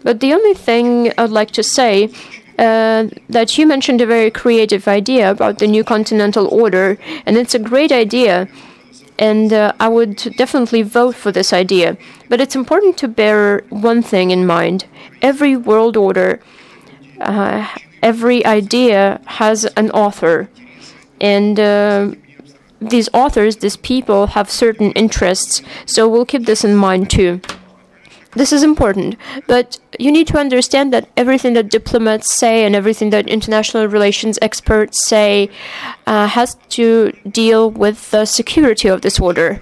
But the only thing I'd like to say uh, that you mentioned a very creative idea about the new continental order, and it's a great idea. And uh, I would definitely vote for this idea. But it's important to bear one thing in mind every world order, uh, every idea has an author. And uh, these authors, these people, have certain interests, so we'll keep this in mind too. This is important, but you need to understand that everything that diplomats say and everything that international relations experts say uh, has to deal with the security of this order.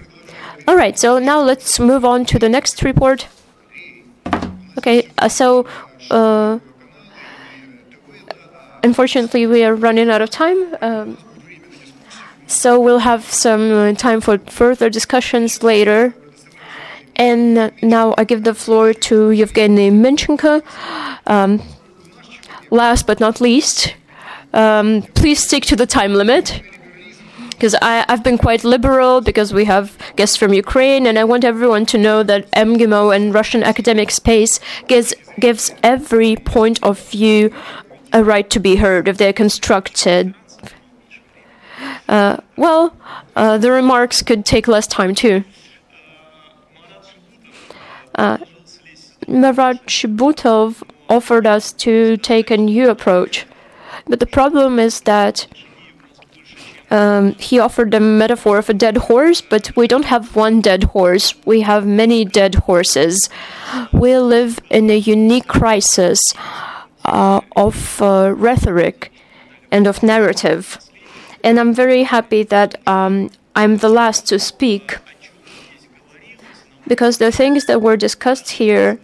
All right, so now let's move on to the next report. Okay, uh, so uh, unfortunately, we are running out of time. Um, so we'll have some uh, time for further discussions later. And now I give the floor to Yevgeny Minchenko. Um, last but not least, um, please stick to the time limit. Because I've been quite liberal because we have guests from Ukraine, and I want everyone to know that MGIMO and Russian academic space gives, gives every point of view a right to be heard if they're constructed uh, well, uh, the remarks could take less time too. Uh, Marat Shibutov offered us to take a new approach. But the problem is that um, he offered the metaphor of a dead horse, but we don't have one dead horse. We have many dead horses. We live in a unique crisis uh, of uh, rhetoric and of narrative. And I'm very happy that um, I'm the last to speak because the things that were discussed here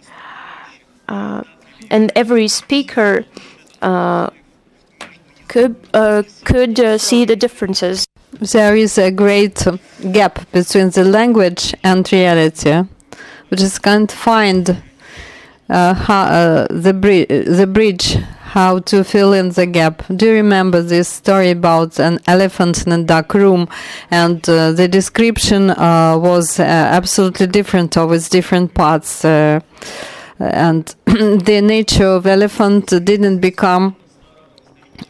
uh, and every speaker uh, could uh, could uh, see the differences.
There is a great gap between the language and reality. We just can't find how, uh, the, bri- the bridge how to fill in the gap. Do you remember this story about an elephant in a dark room? And uh, the description uh, was uh, absolutely different of its different parts. Uh, and the nature of elephant didn't become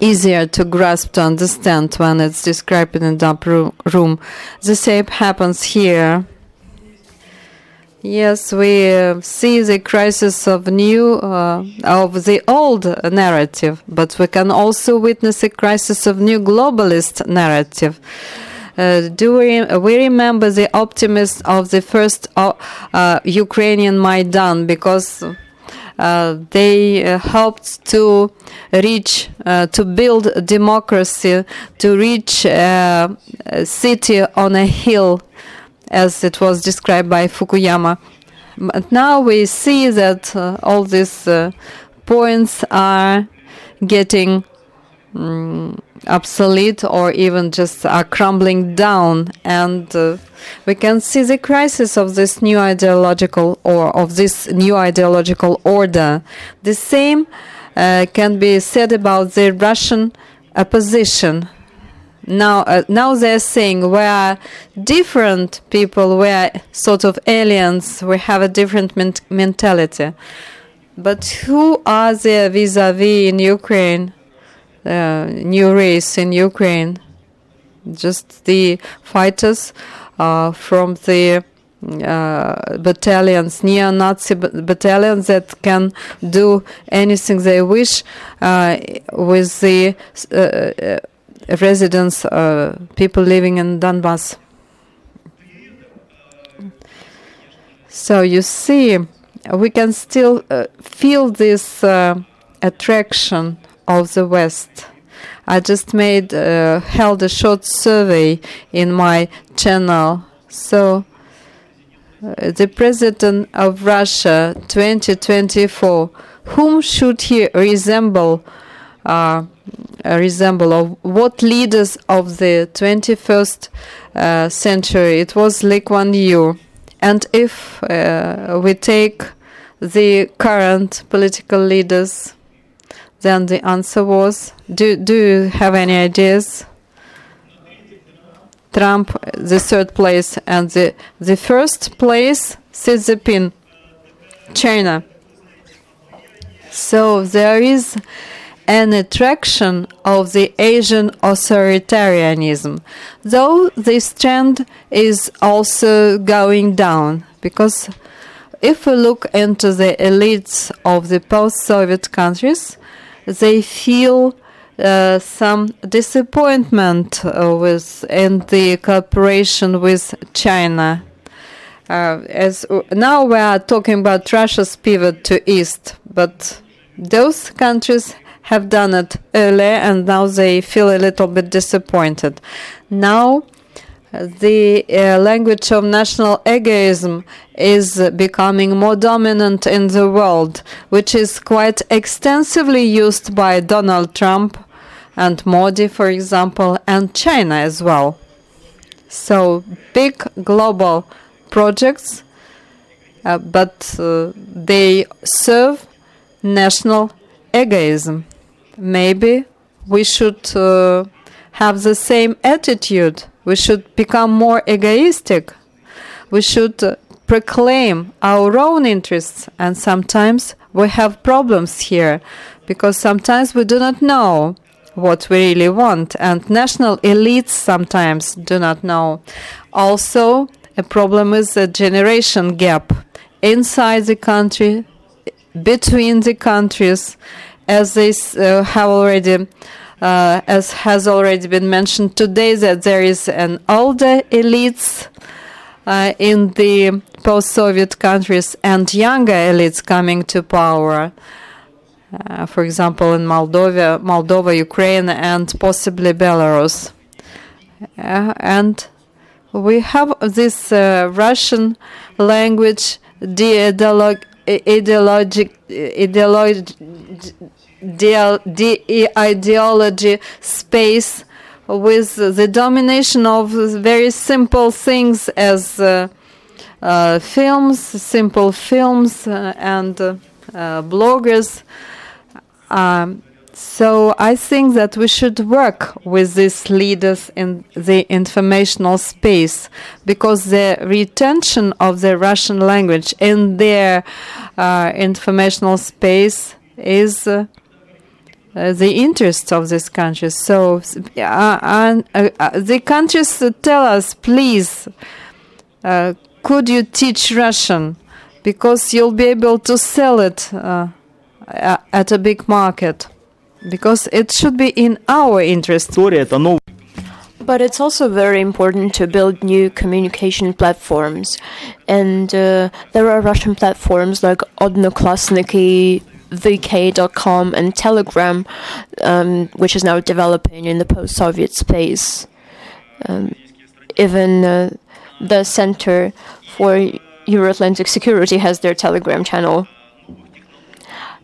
easier to grasp to understand when it's described in a dark room. The same happens here. Yes, we uh, see the crisis of new uh, of the old narrative, but we can also witness a crisis of new globalist narrative. Uh, do we, we remember the optimism of the first uh, uh, Ukrainian Maidan because uh, they helped to reach, to build democracy, to reach a city on a hill, as it was described by Fukuyama. But now we see that all these points are getting um, obsolete or even just are crumbling down. And uh, we can see the crisis of this new ideological or of this new ideological order. The same uh, can be said about the russian opposition now uh, now they're saying we are different people we are sort of aliens we have a different ment- mentality but who are there vis-a-vis in ukraine uh, new race in Ukraine. Just the fighters uh, from the uh, battalions, neo-Nazi battalions that can do anything they wish uh, with the uh, residents, people living in Donbass. So you see, we can still feel this attraction of the West. I just made uh, held a short survey in my channel. So uh, the president of Russia 2024, whom should he resemble? Uh, resemble of what leaders of the 21st uh, century? It was Lee Kuan Yew. And if uh, we take the current political leaders, then the answer was do, do you have any ideas? Trump, the third place, and the, the first place, Xi Jinping, China. So there is an attraction of the Asian authoritarianism, though this trend is also going down because if we look into the elites of the post Soviet countries, they feel uh, some disappointment uh, with in the cooperation with China. Uh, as now we are talking about Russia's pivot to east, but those countries have done it earlier, and now they feel a little bit disappointed. Now the uh, language of national egoism is becoming more dominant in the world, which is quite extensively used by Donald Trump and Modi, for example, and China as well. So, big global projects, uh, but uh, they serve national egoism. Maybe we should uh, have the same attitude we should become more egoistic. We should uh, proclaim our own interests. And sometimes we have problems here because sometimes we do not know what we really want. And national elites sometimes do not know. Also, a problem is the generation gap. inside the country, between the countries, as this uh, have already. Uh, as has already been mentioned today, that there is an older elites uh, in the post-Soviet countries and younger elites coming to power. Uh, for example, in Moldova, Moldova, Ukraine, and possibly Belarus. Uh, and we have this uh, Russian language de-ideologic ideologic ideology the ideology space with the domination of very simple things as uh, uh, films, simple films, uh, and uh, bloggers. Um, so I think that we should work with these leaders in the informational space because the retention of the Russian language in their uh, informational space is uh, uh, the interests of these countries. So uh, the countries tell us, please, could you teach Russian? Because you'll be able to sell it at a big market because it should be in our interest.
But it's also very important to build new communication platforms. And uh, there are Russian platforms like Odnoklassniki, VK.com, and Telegram, um, which is now developing in the post Soviet space. Um, even uh, the Center for Euro Atlantic Security has their Telegram channel.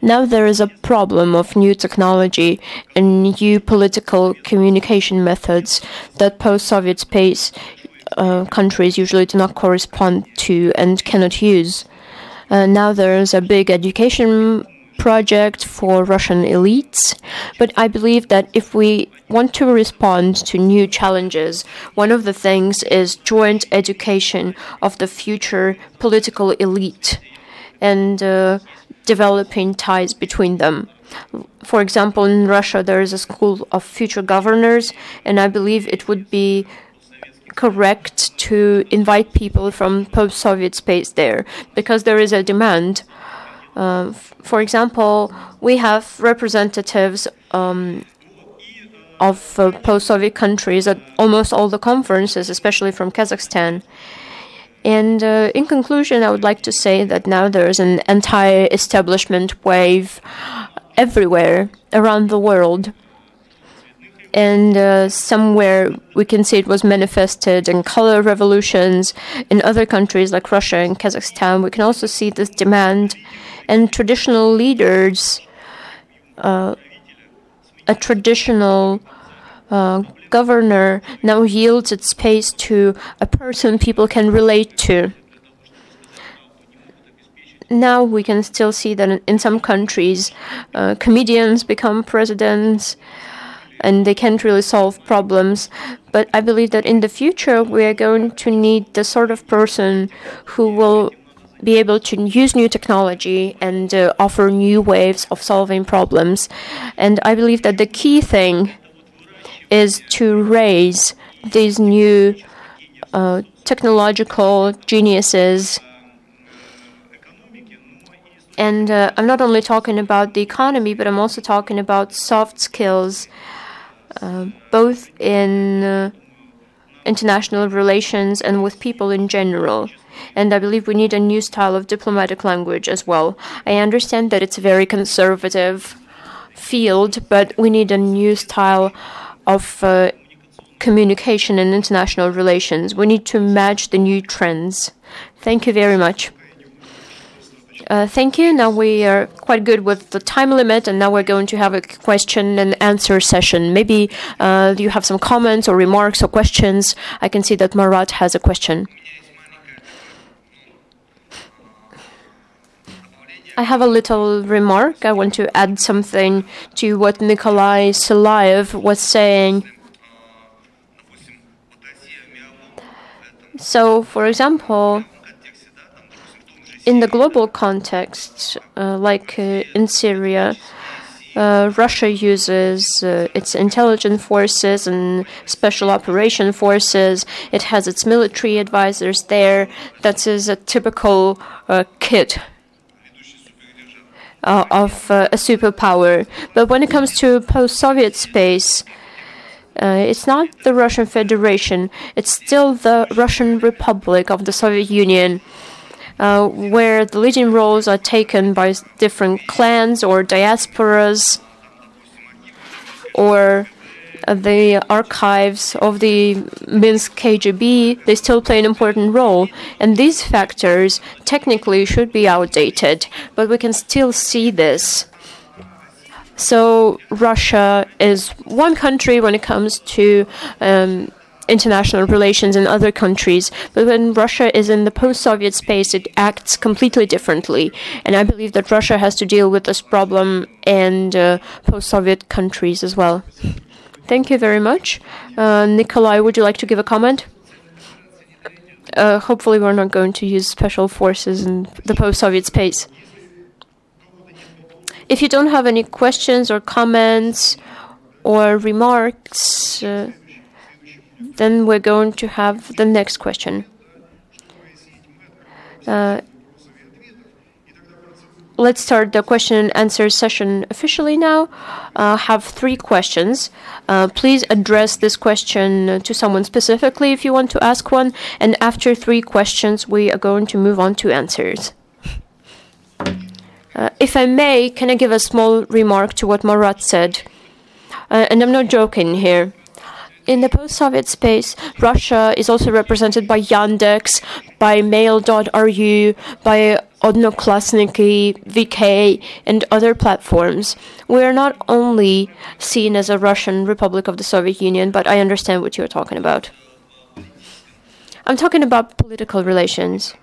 Now there is a problem of new technology and new political communication methods that post Soviet space uh, countries usually do not correspond to and cannot use. Uh, now there is a big education project for Russian elites, but I believe that if we want to respond to new challenges, one of the things is joint education of the future political elite. And uh, developing ties between them. For example, in Russia, there is a school of future governors, and I believe it would be correct to invite people from post Soviet space there because there is a demand. Uh, for example, we have representatives um, of uh, post Soviet countries at almost all the conferences, especially from Kazakhstan. And uh, in conclusion, I would like to say that now there's an anti establishment wave everywhere around the world. And uh, somewhere we can see it was manifested in color revolutions in other countries like Russia and Kazakhstan. We can also see this demand, and traditional leaders, uh, a traditional uh, governor now yields its space to a person people can relate to. Now we can still see that in some countries, uh, comedians become presidents and they can't really solve problems. But I believe that in the future, we are going to need the sort of person who will be able to use new technology and uh, offer new ways of solving problems. And I believe that the key thing is to raise these new uh, technological geniuses. And uh, I'm not only talking about the economy, but I'm also talking about soft skills, uh, both in uh, international relations and with people in general. And I believe we need a new style of diplomatic language as well. I understand that it's a very conservative field, but we need a new style of uh, communication and international relations. We need to match the new trends. Thank you very much. Uh, thank you. Now we are quite good with the time limit, and now we're going to have a question and answer session. Maybe uh, you have some comments or remarks or questions. I can see that Marat has a question. I have a little remark. I want to add something to what Nikolai Silaev was saying. So, for example, in the global context, uh, like uh, in Syria, uh, Russia uses uh, its intelligence forces and special operation forces. It has its military advisors there. That is a typical uh, kit uh, of uh, a superpower. But when it comes to post Soviet space, uh, it's not the Russian Federation, it's still the Russian Republic of the Soviet Union. Uh, where the leading roles are taken by different clans or diasporas or the archives of the Minsk KGB, they still play an important role. And these factors technically should be outdated, but we can still see this. So, Russia is one country when it comes to um, international relations in other countries, but when Russia is in the post Soviet space, it acts completely differently. And I believe that Russia has to deal with this problem in uh, post Soviet countries as well. Thank you very much. Uh, Nikolai, would you like to give a comment? Uh, hopefully, we're not going to use special forces in the post Soviet space. If you don't have any questions or comments or remarks, uh, then we're going to have the next question. Uh, let's start the question and answer session officially now. Uh, have three questions. Uh, please address this question to someone specifically if you want to ask one. And after three questions, we are going to move on to answers. Uh, if I may, can I give a small remark to what Marat said? Uh, and I'm not joking here. In the post Soviet space, Russia is also represented by Yandex, by Mail.ru, by Odnoklassniki, VK, and other platforms. We are not only seen as a Russian Republic of the Soviet Union, but I understand what you're talking about. I'm talking about political relations.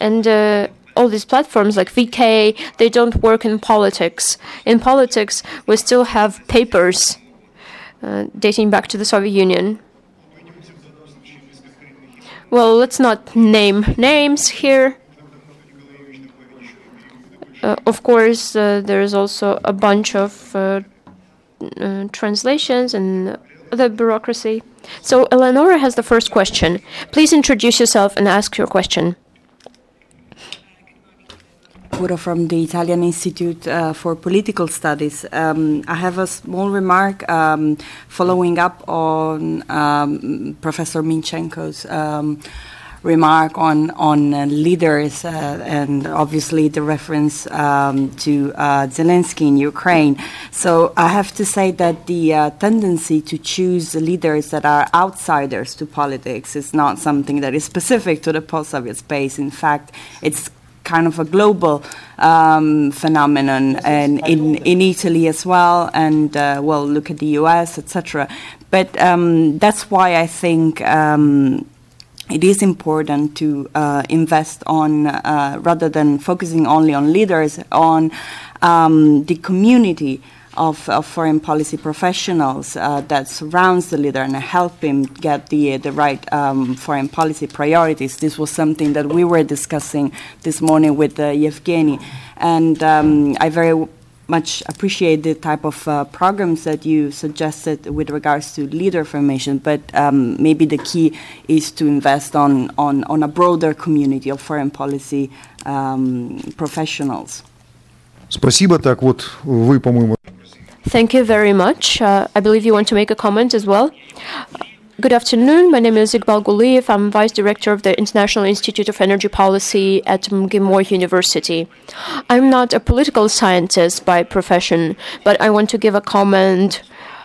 And uh, all these platforms like VK, they don't work in politics. In politics, we still have papers dating back to the Soviet Union. Well, let's not name names here. Uh, of course, uh, there is also a bunch of uh, uh, translations and other bureaucracy. So, Eleonora has the first question. Please introduce yourself and ask your question.
Puro from the Italian Institute uh, for Political Studies. Um, I have a small remark um, following up on um, Professor Minchenko's um, remark on on uh, leaders uh, and obviously the reference um, to uh, Zelensky in Ukraine. So I have to say that the uh, tendency to choose leaders that are outsiders to politics is not something that is specific to the post-Soviet space. In fact, it's kind of a global um, phenomenon, and in, in Italy as well, and uh, well, look at the US, etc. But um, that's why I think um, it is important to uh, invest on, uh, rather than focusing only on leaders, on um, the community of, of foreign policy professionals uh, that surrounds the leader and help him get the, the right um, foreign policy priorities. This was something that we were discussing this morning with uh, Yevgeny. And um, I very much appreciate the type of uh, programs that you suggested with regards to leader formation, but um, maybe the key is to invest on, on, on a broader community of foreign policy um, professionals.
Спасибо. Так вот, вы, по-моему,
Thank you very much. Uh, I believe you want to make a comment as well. Good afternoon. My name is Iqbal Guliyev. I'm Vice Director of the International Institute of Energy Policy at MGIMO University. I'm not a political scientist by profession, but I want to give a comment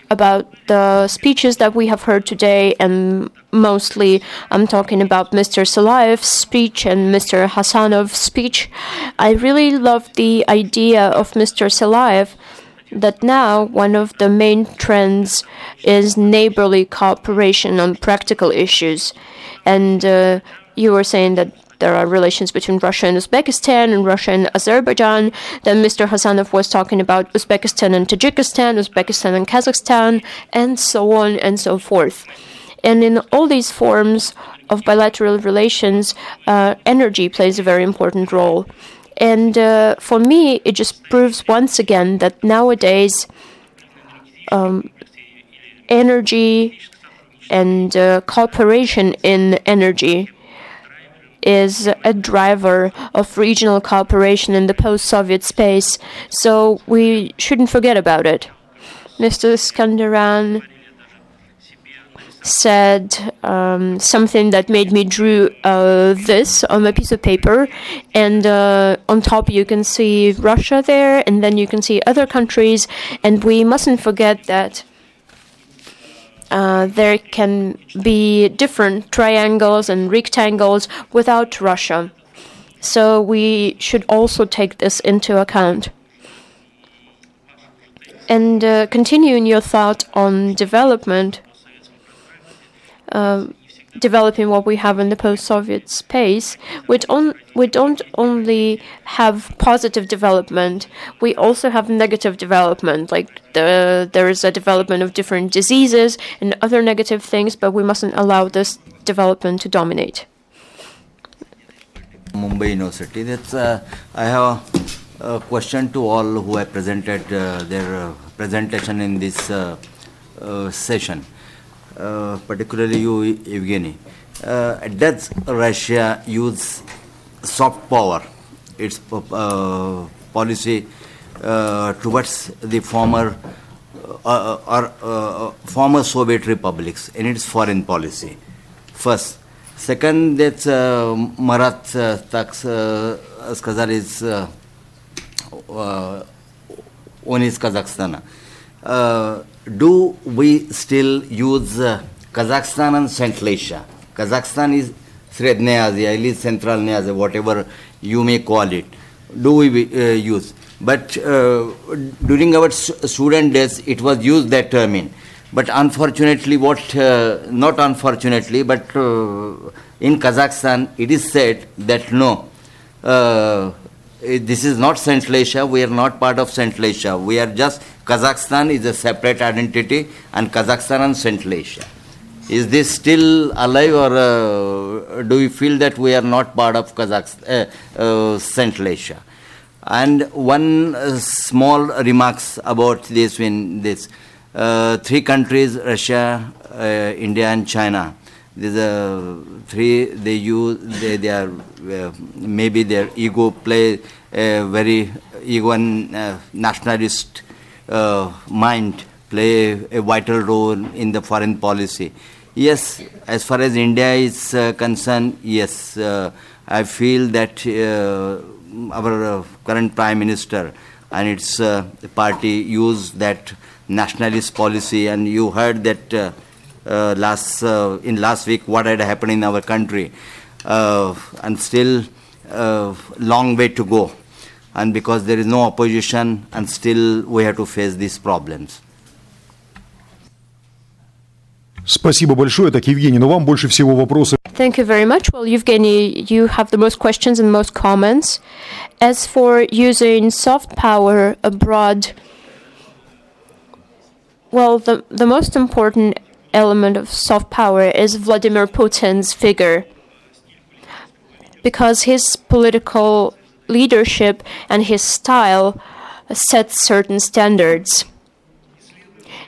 about the speeches that we have heard today, and mostly I'm talking about Mr. Silaev's speech and Mr. Khasanov's speech. I really love the idea of Mr. Silaev that now one of the main trends is neighborly cooperation on practical issues. And uh, you were saying that there are relations between Russia and Uzbekistan and Russia and Azerbaijan. Then Mr. Khasanov was talking about Uzbekistan and Tajikistan, Uzbekistan and Kazakhstan, and so on and so forth. And in all these forms of bilateral relations, uh, energy plays a very important role. And uh, for me, it just proves once again that nowadays um, energy and uh, cooperation in energy is a driver of regional cooperation in the post Soviet space, so we shouldn't forget about it. Mr. Iskandaryan said um, something that made me drew uh, this on a piece of paper, and uh, on top you can see Russia there, and then you can see other countries, and we mustn't forget that. Uh, there can be different triangles and rectangles without Russia. So we should also take this into account. And uh, continuing your thought on development, uh, developing what we have in the post-Soviet space, we don't, we don't only have positive development, we also have negative development. Like the, there is a development of different diseases and other negative things, but we mustn't allow this development to dominate.
Mumbai University. That's uh, I have a, question to all who have presented uh, their uh, presentation in this uh, uh, session, uh, particularly you, Evgeny, uh, does Russia use soft power, its uh, policy towards the former or former Soviet republics in its foreign policy? First. Second, that's uh, Marat tax, Skazar is uh, on his Kazakhstan. Uh, do we still use uh, Kazakhstan and Central Asia? Kazakhstan is Srednya Asia, at least Central Asia, whatever you may call it. Do we uh, use? But uh, during our student days, it was used that term in. But unfortunately, what, uh, not unfortunately, but uh, in Kazakhstan, it is said that no, uh, this is not Central Asia, we are not part of Central Asia. We are just, Kazakhstan is a separate identity, and Kazakhstan and Central Asia. Is this still alive, or uh, do we feel that we are not part of Kazakhstan, uh, Central Asia? And one small remarks about this when this uh, three countries Russia, uh, India, and China. These are three, they use, they, they are, uh, maybe their ego play very ego and nationalist Uh, mind play a vital role in the foreign policy. Yes, as far as India is uh, concerned, yes, uh, I feel that our current Prime Minister and its party use that nationalist policy, and you heard that uh, uh, last uh, in last week what had happened in our country, and still long way to go, and because there is no opposition, and still we have to face these problems.
Спасибо большое. Так, Евгений, но вам больше всего вопросов.
Thank you very much. Well, Evgeny, you have the most questions and most comments. As for using soft power abroad, well, the, the most important element of soft power is Vladimir Putin's figure. Because his political leadership and his style set certain standards.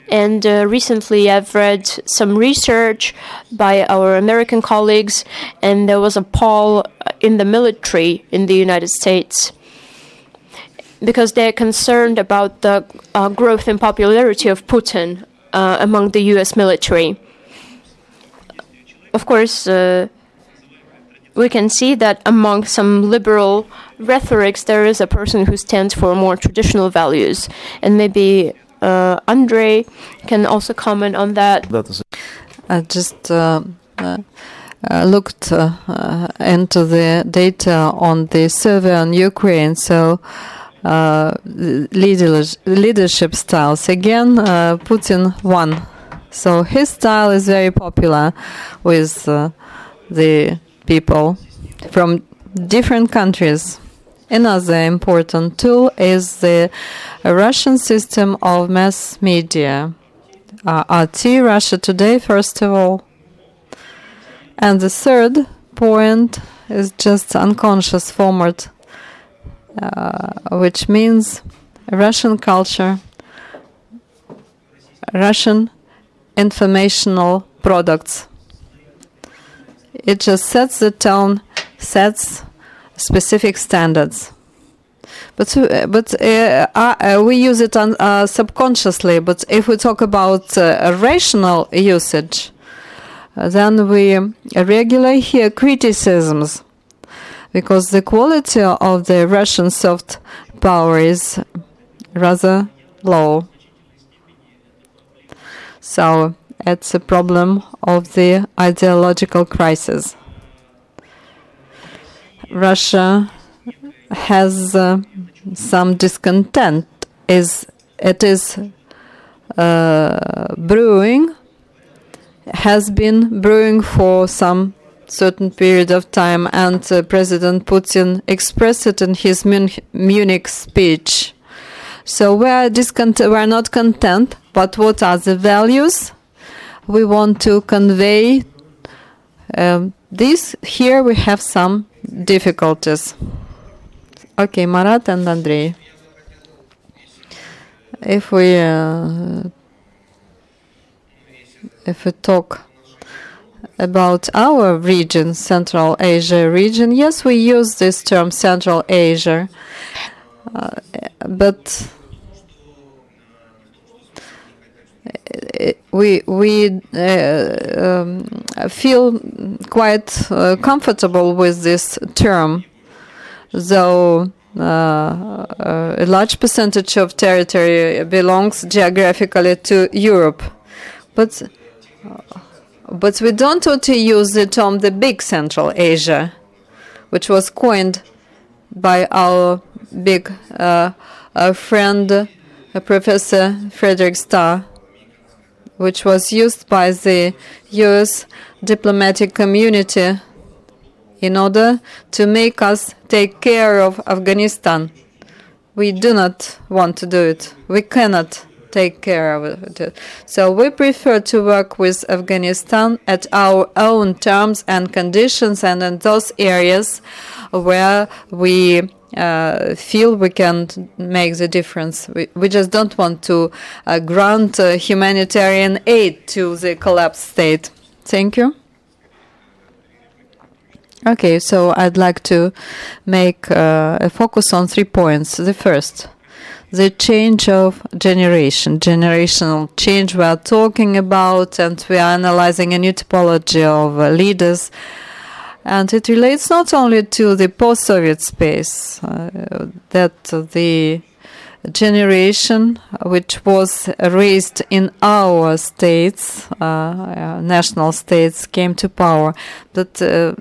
And uh, recently, I've read some research by our American colleagues, and there was a poll in the military in the United States because they're concerned about the uh, growth in popularity of Putin uh, among the US military. Of course, uh, we can see that among some liberal rhetorics, there is a person who stands for more traditional values. And maybe uh, Andre can also comment on that.
I just uh, uh, looked into the data on the survey on Ukraine. So uh, leadership styles. Again, uh, Putin won. So his style is very popular with uh, the people from different countries. Another important tool is the Russian system of mass media. RT, Russia Today, first of all. And the third point is just unconscious format uh, which means Russian culture, Russian informational products. It just sets the tone, sets specific standards. But uh, but uh, uh, we use it on, uh, subconsciously. But if we talk about uh, rational usage, uh, then we regularly hear criticisms because the quality of the Russian soft power is rather low. So it's a problem of the ideological crisis. Russia has uh, some discontent. Is it is uh, brewing has been brewing for some certain period of time, and uh, President Putin expressed it in his Mun- Munich speech. So we are discontent. We are not content. But what are the values we want to convey? Um, this here we have some difficulties. Okay, Marat and Andrei. If we uh, if we talk about our region, Central Asia region, yes, we use this term Central Asia, uh, but we we uh, um, feel quite uh, comfortable with this term, though uh, a large percentage of territory belongs geographically to Europe, but but we don't want to use the term the big Central Asia, which was coined by our big uh, friend, uh, Professor Frederick Starr, which was used by the US diplomatic community in order to make us take care of Afghanistan. We do not want to do it. We cannot take care of it. So we prefer to work with Afghanistan at our own terms and conditions and in those areas where we uh, feel we can make the difference. We, we just don't want to uh, grant uh, humanitarian aid to the collapsed state. Thank you. Okay, so I'd like to make uh, a focus on three points. The first, the change of generation, generational change we are talking about, and we are analyzing a new typology of uh, leaders. And it relates not only to the post Soviet space, uh, that the generation which was raised in our states, uh, uh, national states, came to power. But uh,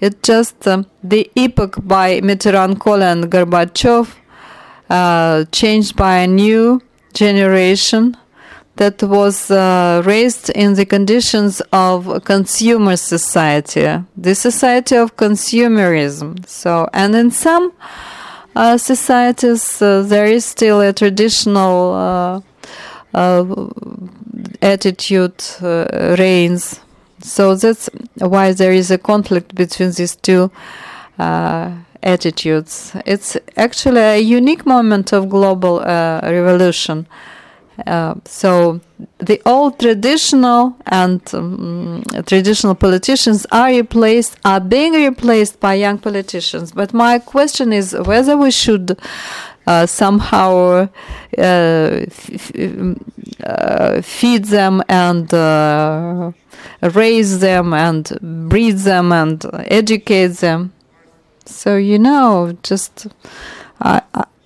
it just um, the epoch by Mitterrand, Kohl, and Gorbachev uh, changed by a new generation that was uh, raised in the conditions of consumer society, the society of consumerism. So, and in some uh, societies, uh, there is still a traditional uh, uh, attitude reigns. So that's why there is a conflict between these two attitudes. It's actually a unique moment of global revolution. Uh, so the old traditional and um, traditional politicians are replaced, are being replaced by young politicians. But my question is whether we should uh, somehow uh, f- uh, feed them and uh, raise them and breed them and educate them. So you know, just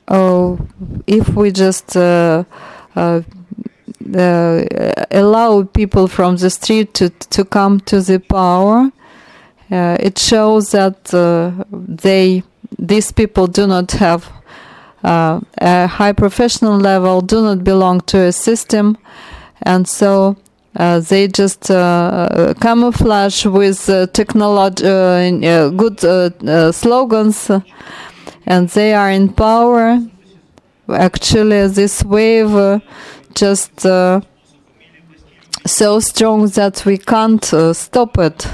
oh, if we just allow people from the street to, to come to the power. Uh, it shows that they these people do not have a high professional level, do not belong to a system, and so uh, they just uh, camouflage with uh, technology, good slogans, and they are in power actually this wave uh, just uh, so strong that we can't uh, stop it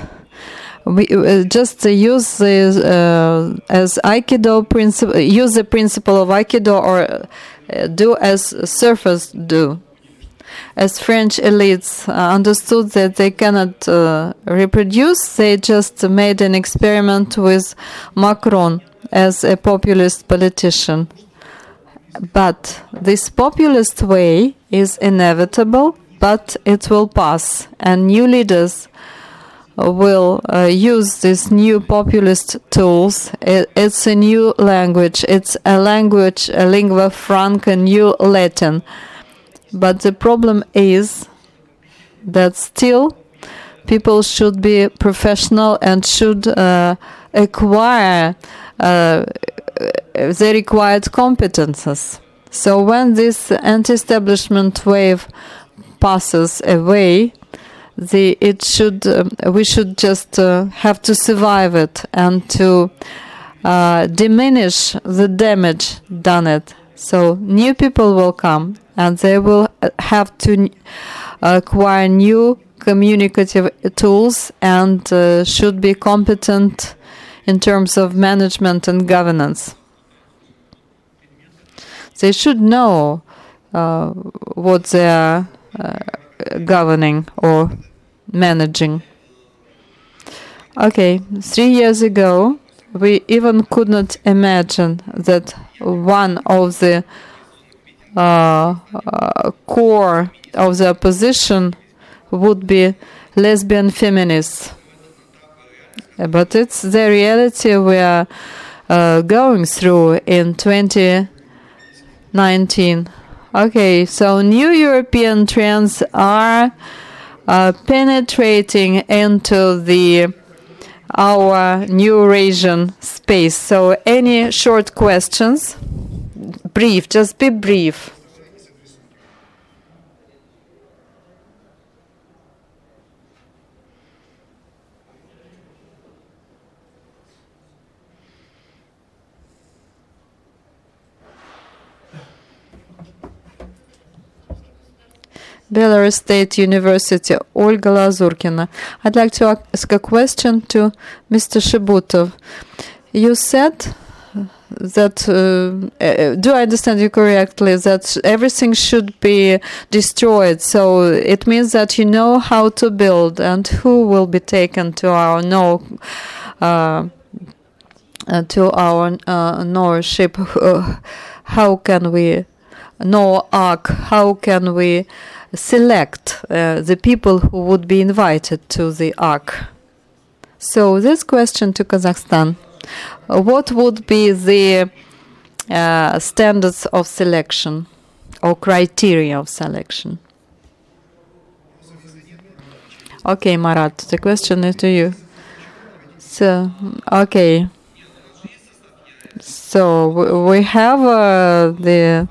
we uh, just uh, use the uh, as Aikido principle, use the principle of Aikido, or do as surfers do. As French elites understood that they cannot reproduce, they just made an experiment with Macron as a populist politician. But this populist way is inevitable, but it will pass, and new leaders will uh, use these new populist tools. It, it's a new language. It's a language, a lingua franca, new Latin. But the problem is that still people should be professional and should uh, acquire uh, the required competences. So when this anti-establishment wave passes away, the it should um, we should just uh, have to survive it and to uh, diminish the damage done it. So new people will come and they will uh, have to acquire new communicative tools and uh, should be competent in terms of management and governance. They should know uh, what they are uh, governing or managing. Okay, three years ago, we even could not imagine that one of the uh, uh, core of the opposition would be lesbian feminists. But it's the reality we are uh, going through in 2019. Okay, so new European trends are uh, penetrating into the our new Eurasian space. So, any short questions? Brief, just be brief. Belarus State University, Olga Lazurkina. I'd like to ask a question to Mr. Shibutov. You said that, uh, uh, do I understand you correctly, that everything should be destroyed? So it means that you know how to build and who will be taken to our no. Uh, uh, to our uh, Noah ship, uh, how can we Noah Ark? How can we select uh, the people who would be invited to the Ark? So this question to Kazakhstan: uh, What would be the uh, standards of selection or criteria of selection? Okay, Marat, the question is to you. So, okay. So we have uh, the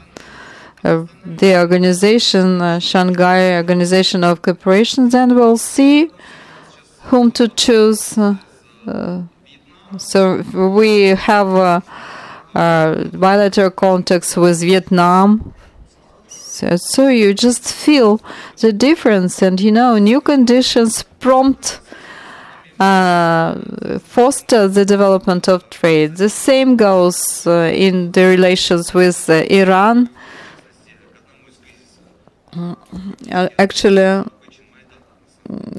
the organization uh, Shanghai Organization of Corporations, and we'll see whom to choose. Uh, uh, so we have bilateral contacts with Vietnam. So, so you just feel the difference, and you know, new conditions prompt uh, foster the development of trade. The same goes uh, in the relations with uh, Iran. Actually,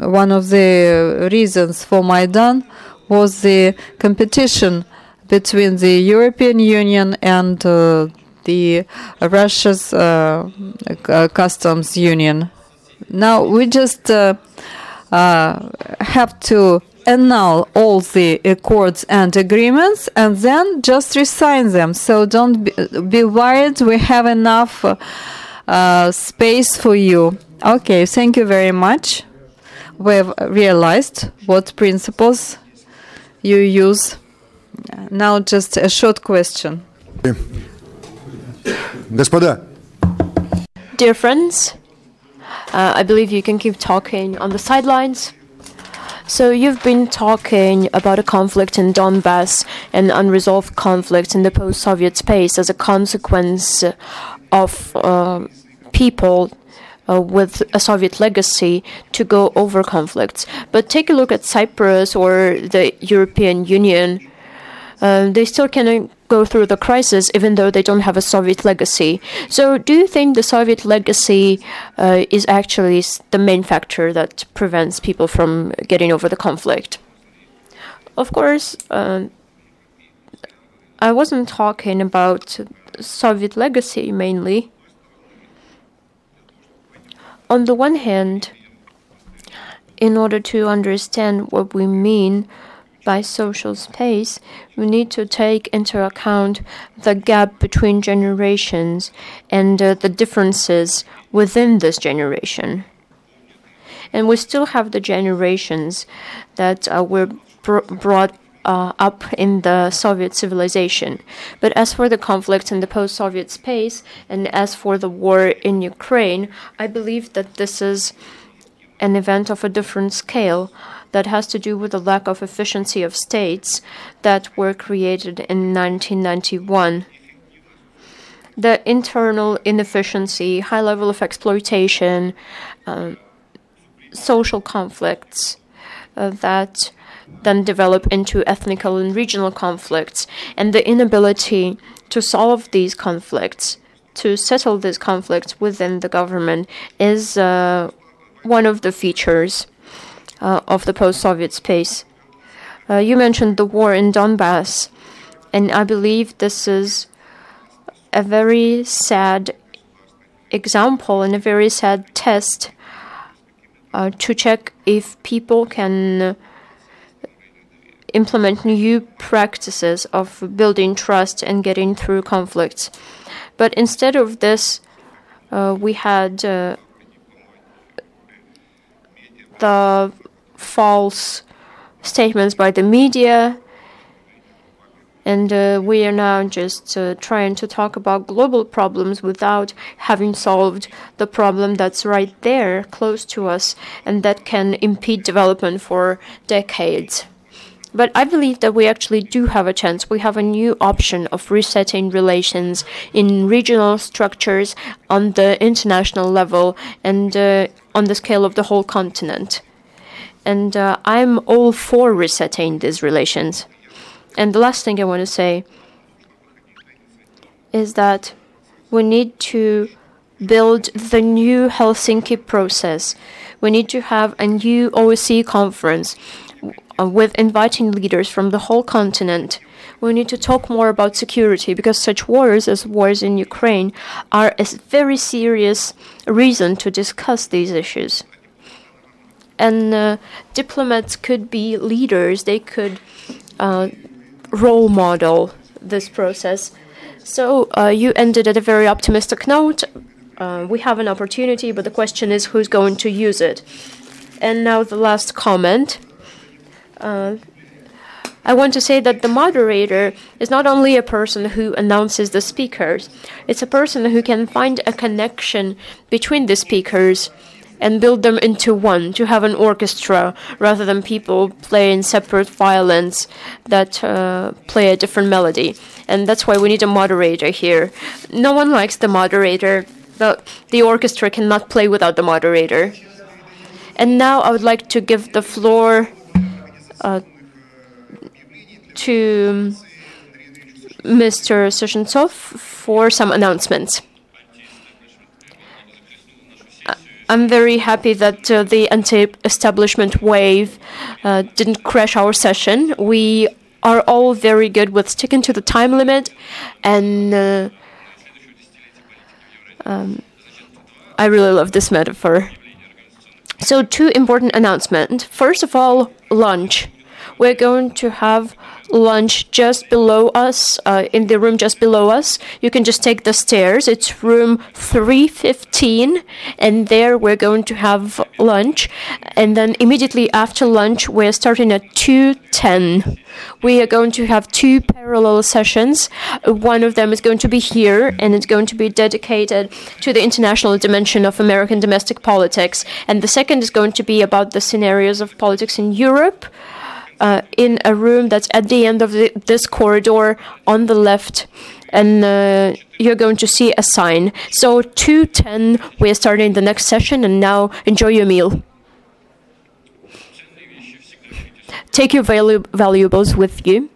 one of the reasons for Maidan was the competition between the European Union and uh, the Russia's uh, customs union. Now we just uh, have to annul all the accords and agreements and then just resign them. So don't be, be worried, we have enough uh, space for you. Okay, thank you very much. We've realized what principles you use. Now, just a short question.
Господа.
Dear friends, uh, I believe you can keep talking on the sidelines. So you've been talking about a conflict in Donbass and unresolved conflicts in the post-Soviet space as a consequence of uh, people uh, with a Soviet legacy to go over conflicts. But take a look at Cyprus or the European Union. Uh, they still can go through the crisis even though they don't have a Soviet legacy. So, do you think the Soviet legacy uh, is actually the main factor that prevents people from getting over the conflict? Of course, uh, I wasn't talking about Soviet legacy mainly. On the one hand, in order to understand what we mean by social space, we need to take into account the gap between generations and uh, the differences within this generation. And we still have the generations that uh, were br- brought uh, up in the Soviet civilization. But as for the conflict in the post Soviet space, and as for the war in Ukraine, I believe that this is an event of a different scale that has to do with the lack of efficiency of states that were created in 1991. The internal inefficiency, high level of exploitation, um, social conflicts uh, that then develop into ethnical and regional conflicts, and the inability to solve these conflicts, to settle these conflicts within the government, is uh, one of the features uh, of the post Soviet space. Uh, you mentioned the war in Donbass, and I believe this is a very sad example and a very sad test uh, to check if people can implement new practices of building trust and getting through conflicts. But instead of this, uh, we had uh, the false statements by the media, and uh, we are now just uh, trying to talk about global problems without having solved the problem that's right there, close to us, and that can impede development for decades. But I believe that we actually do have a chance. We have a new option of resetting relations in regional structures on the international level and uh, on the scale of the whole continent. And uh, I'm all for resetting these relations. And the last thing I want to say is that we need to build the new Helsinki process. We need to have a new OSCE conference with inviting leaders from the whole continent. We need to talk more about security because such wars as wars in Ukraine are a very serious reason to discuss these issues. And uh, diplomats could be leaders, they could uh, role model this process. So uh, you ended at a very optimistic note. Uh, we have an opportunity, but the question is who's going to use it. And now the last comment. Uh, I want to say that the moderator is not only a person who announces the speakers, it's a person who can find a connection between the speakers and build them into one, to have an orchestra rather than people playing separate violins that uh, play a different melody. And that's why we need a moderator here. No one likes the moderator. but the orchestra cannot play without the moderator. And now I would like to give the floor to Mr. Sushentsov for some announcements. I'm very happy that uh, the anti-establishment wave uh, didn't crash our session. We are all very good with sticking to the time limit, and uh, um, I really love this metaphor. So, two important announcements. First of all, lunch. We're going to have lunch just below us, uh, in the room just below us. You can just take the stairs. It's room 315, and there we're going to have lunch. And then immediately after lunch, we're starting at 210. We are going to have two parallel sessions. One of them is going to be here, and it's going to be dedicated to the international dimension of American domestic politics. And the second is going to be about the scenarios of politics in Europe uh, in a room that's at the end of the, this corridor on the left, and uh, you're going to see a sign. So 210, we're starting the next session, and now enjoy your meal. Take your valu- valuables with you.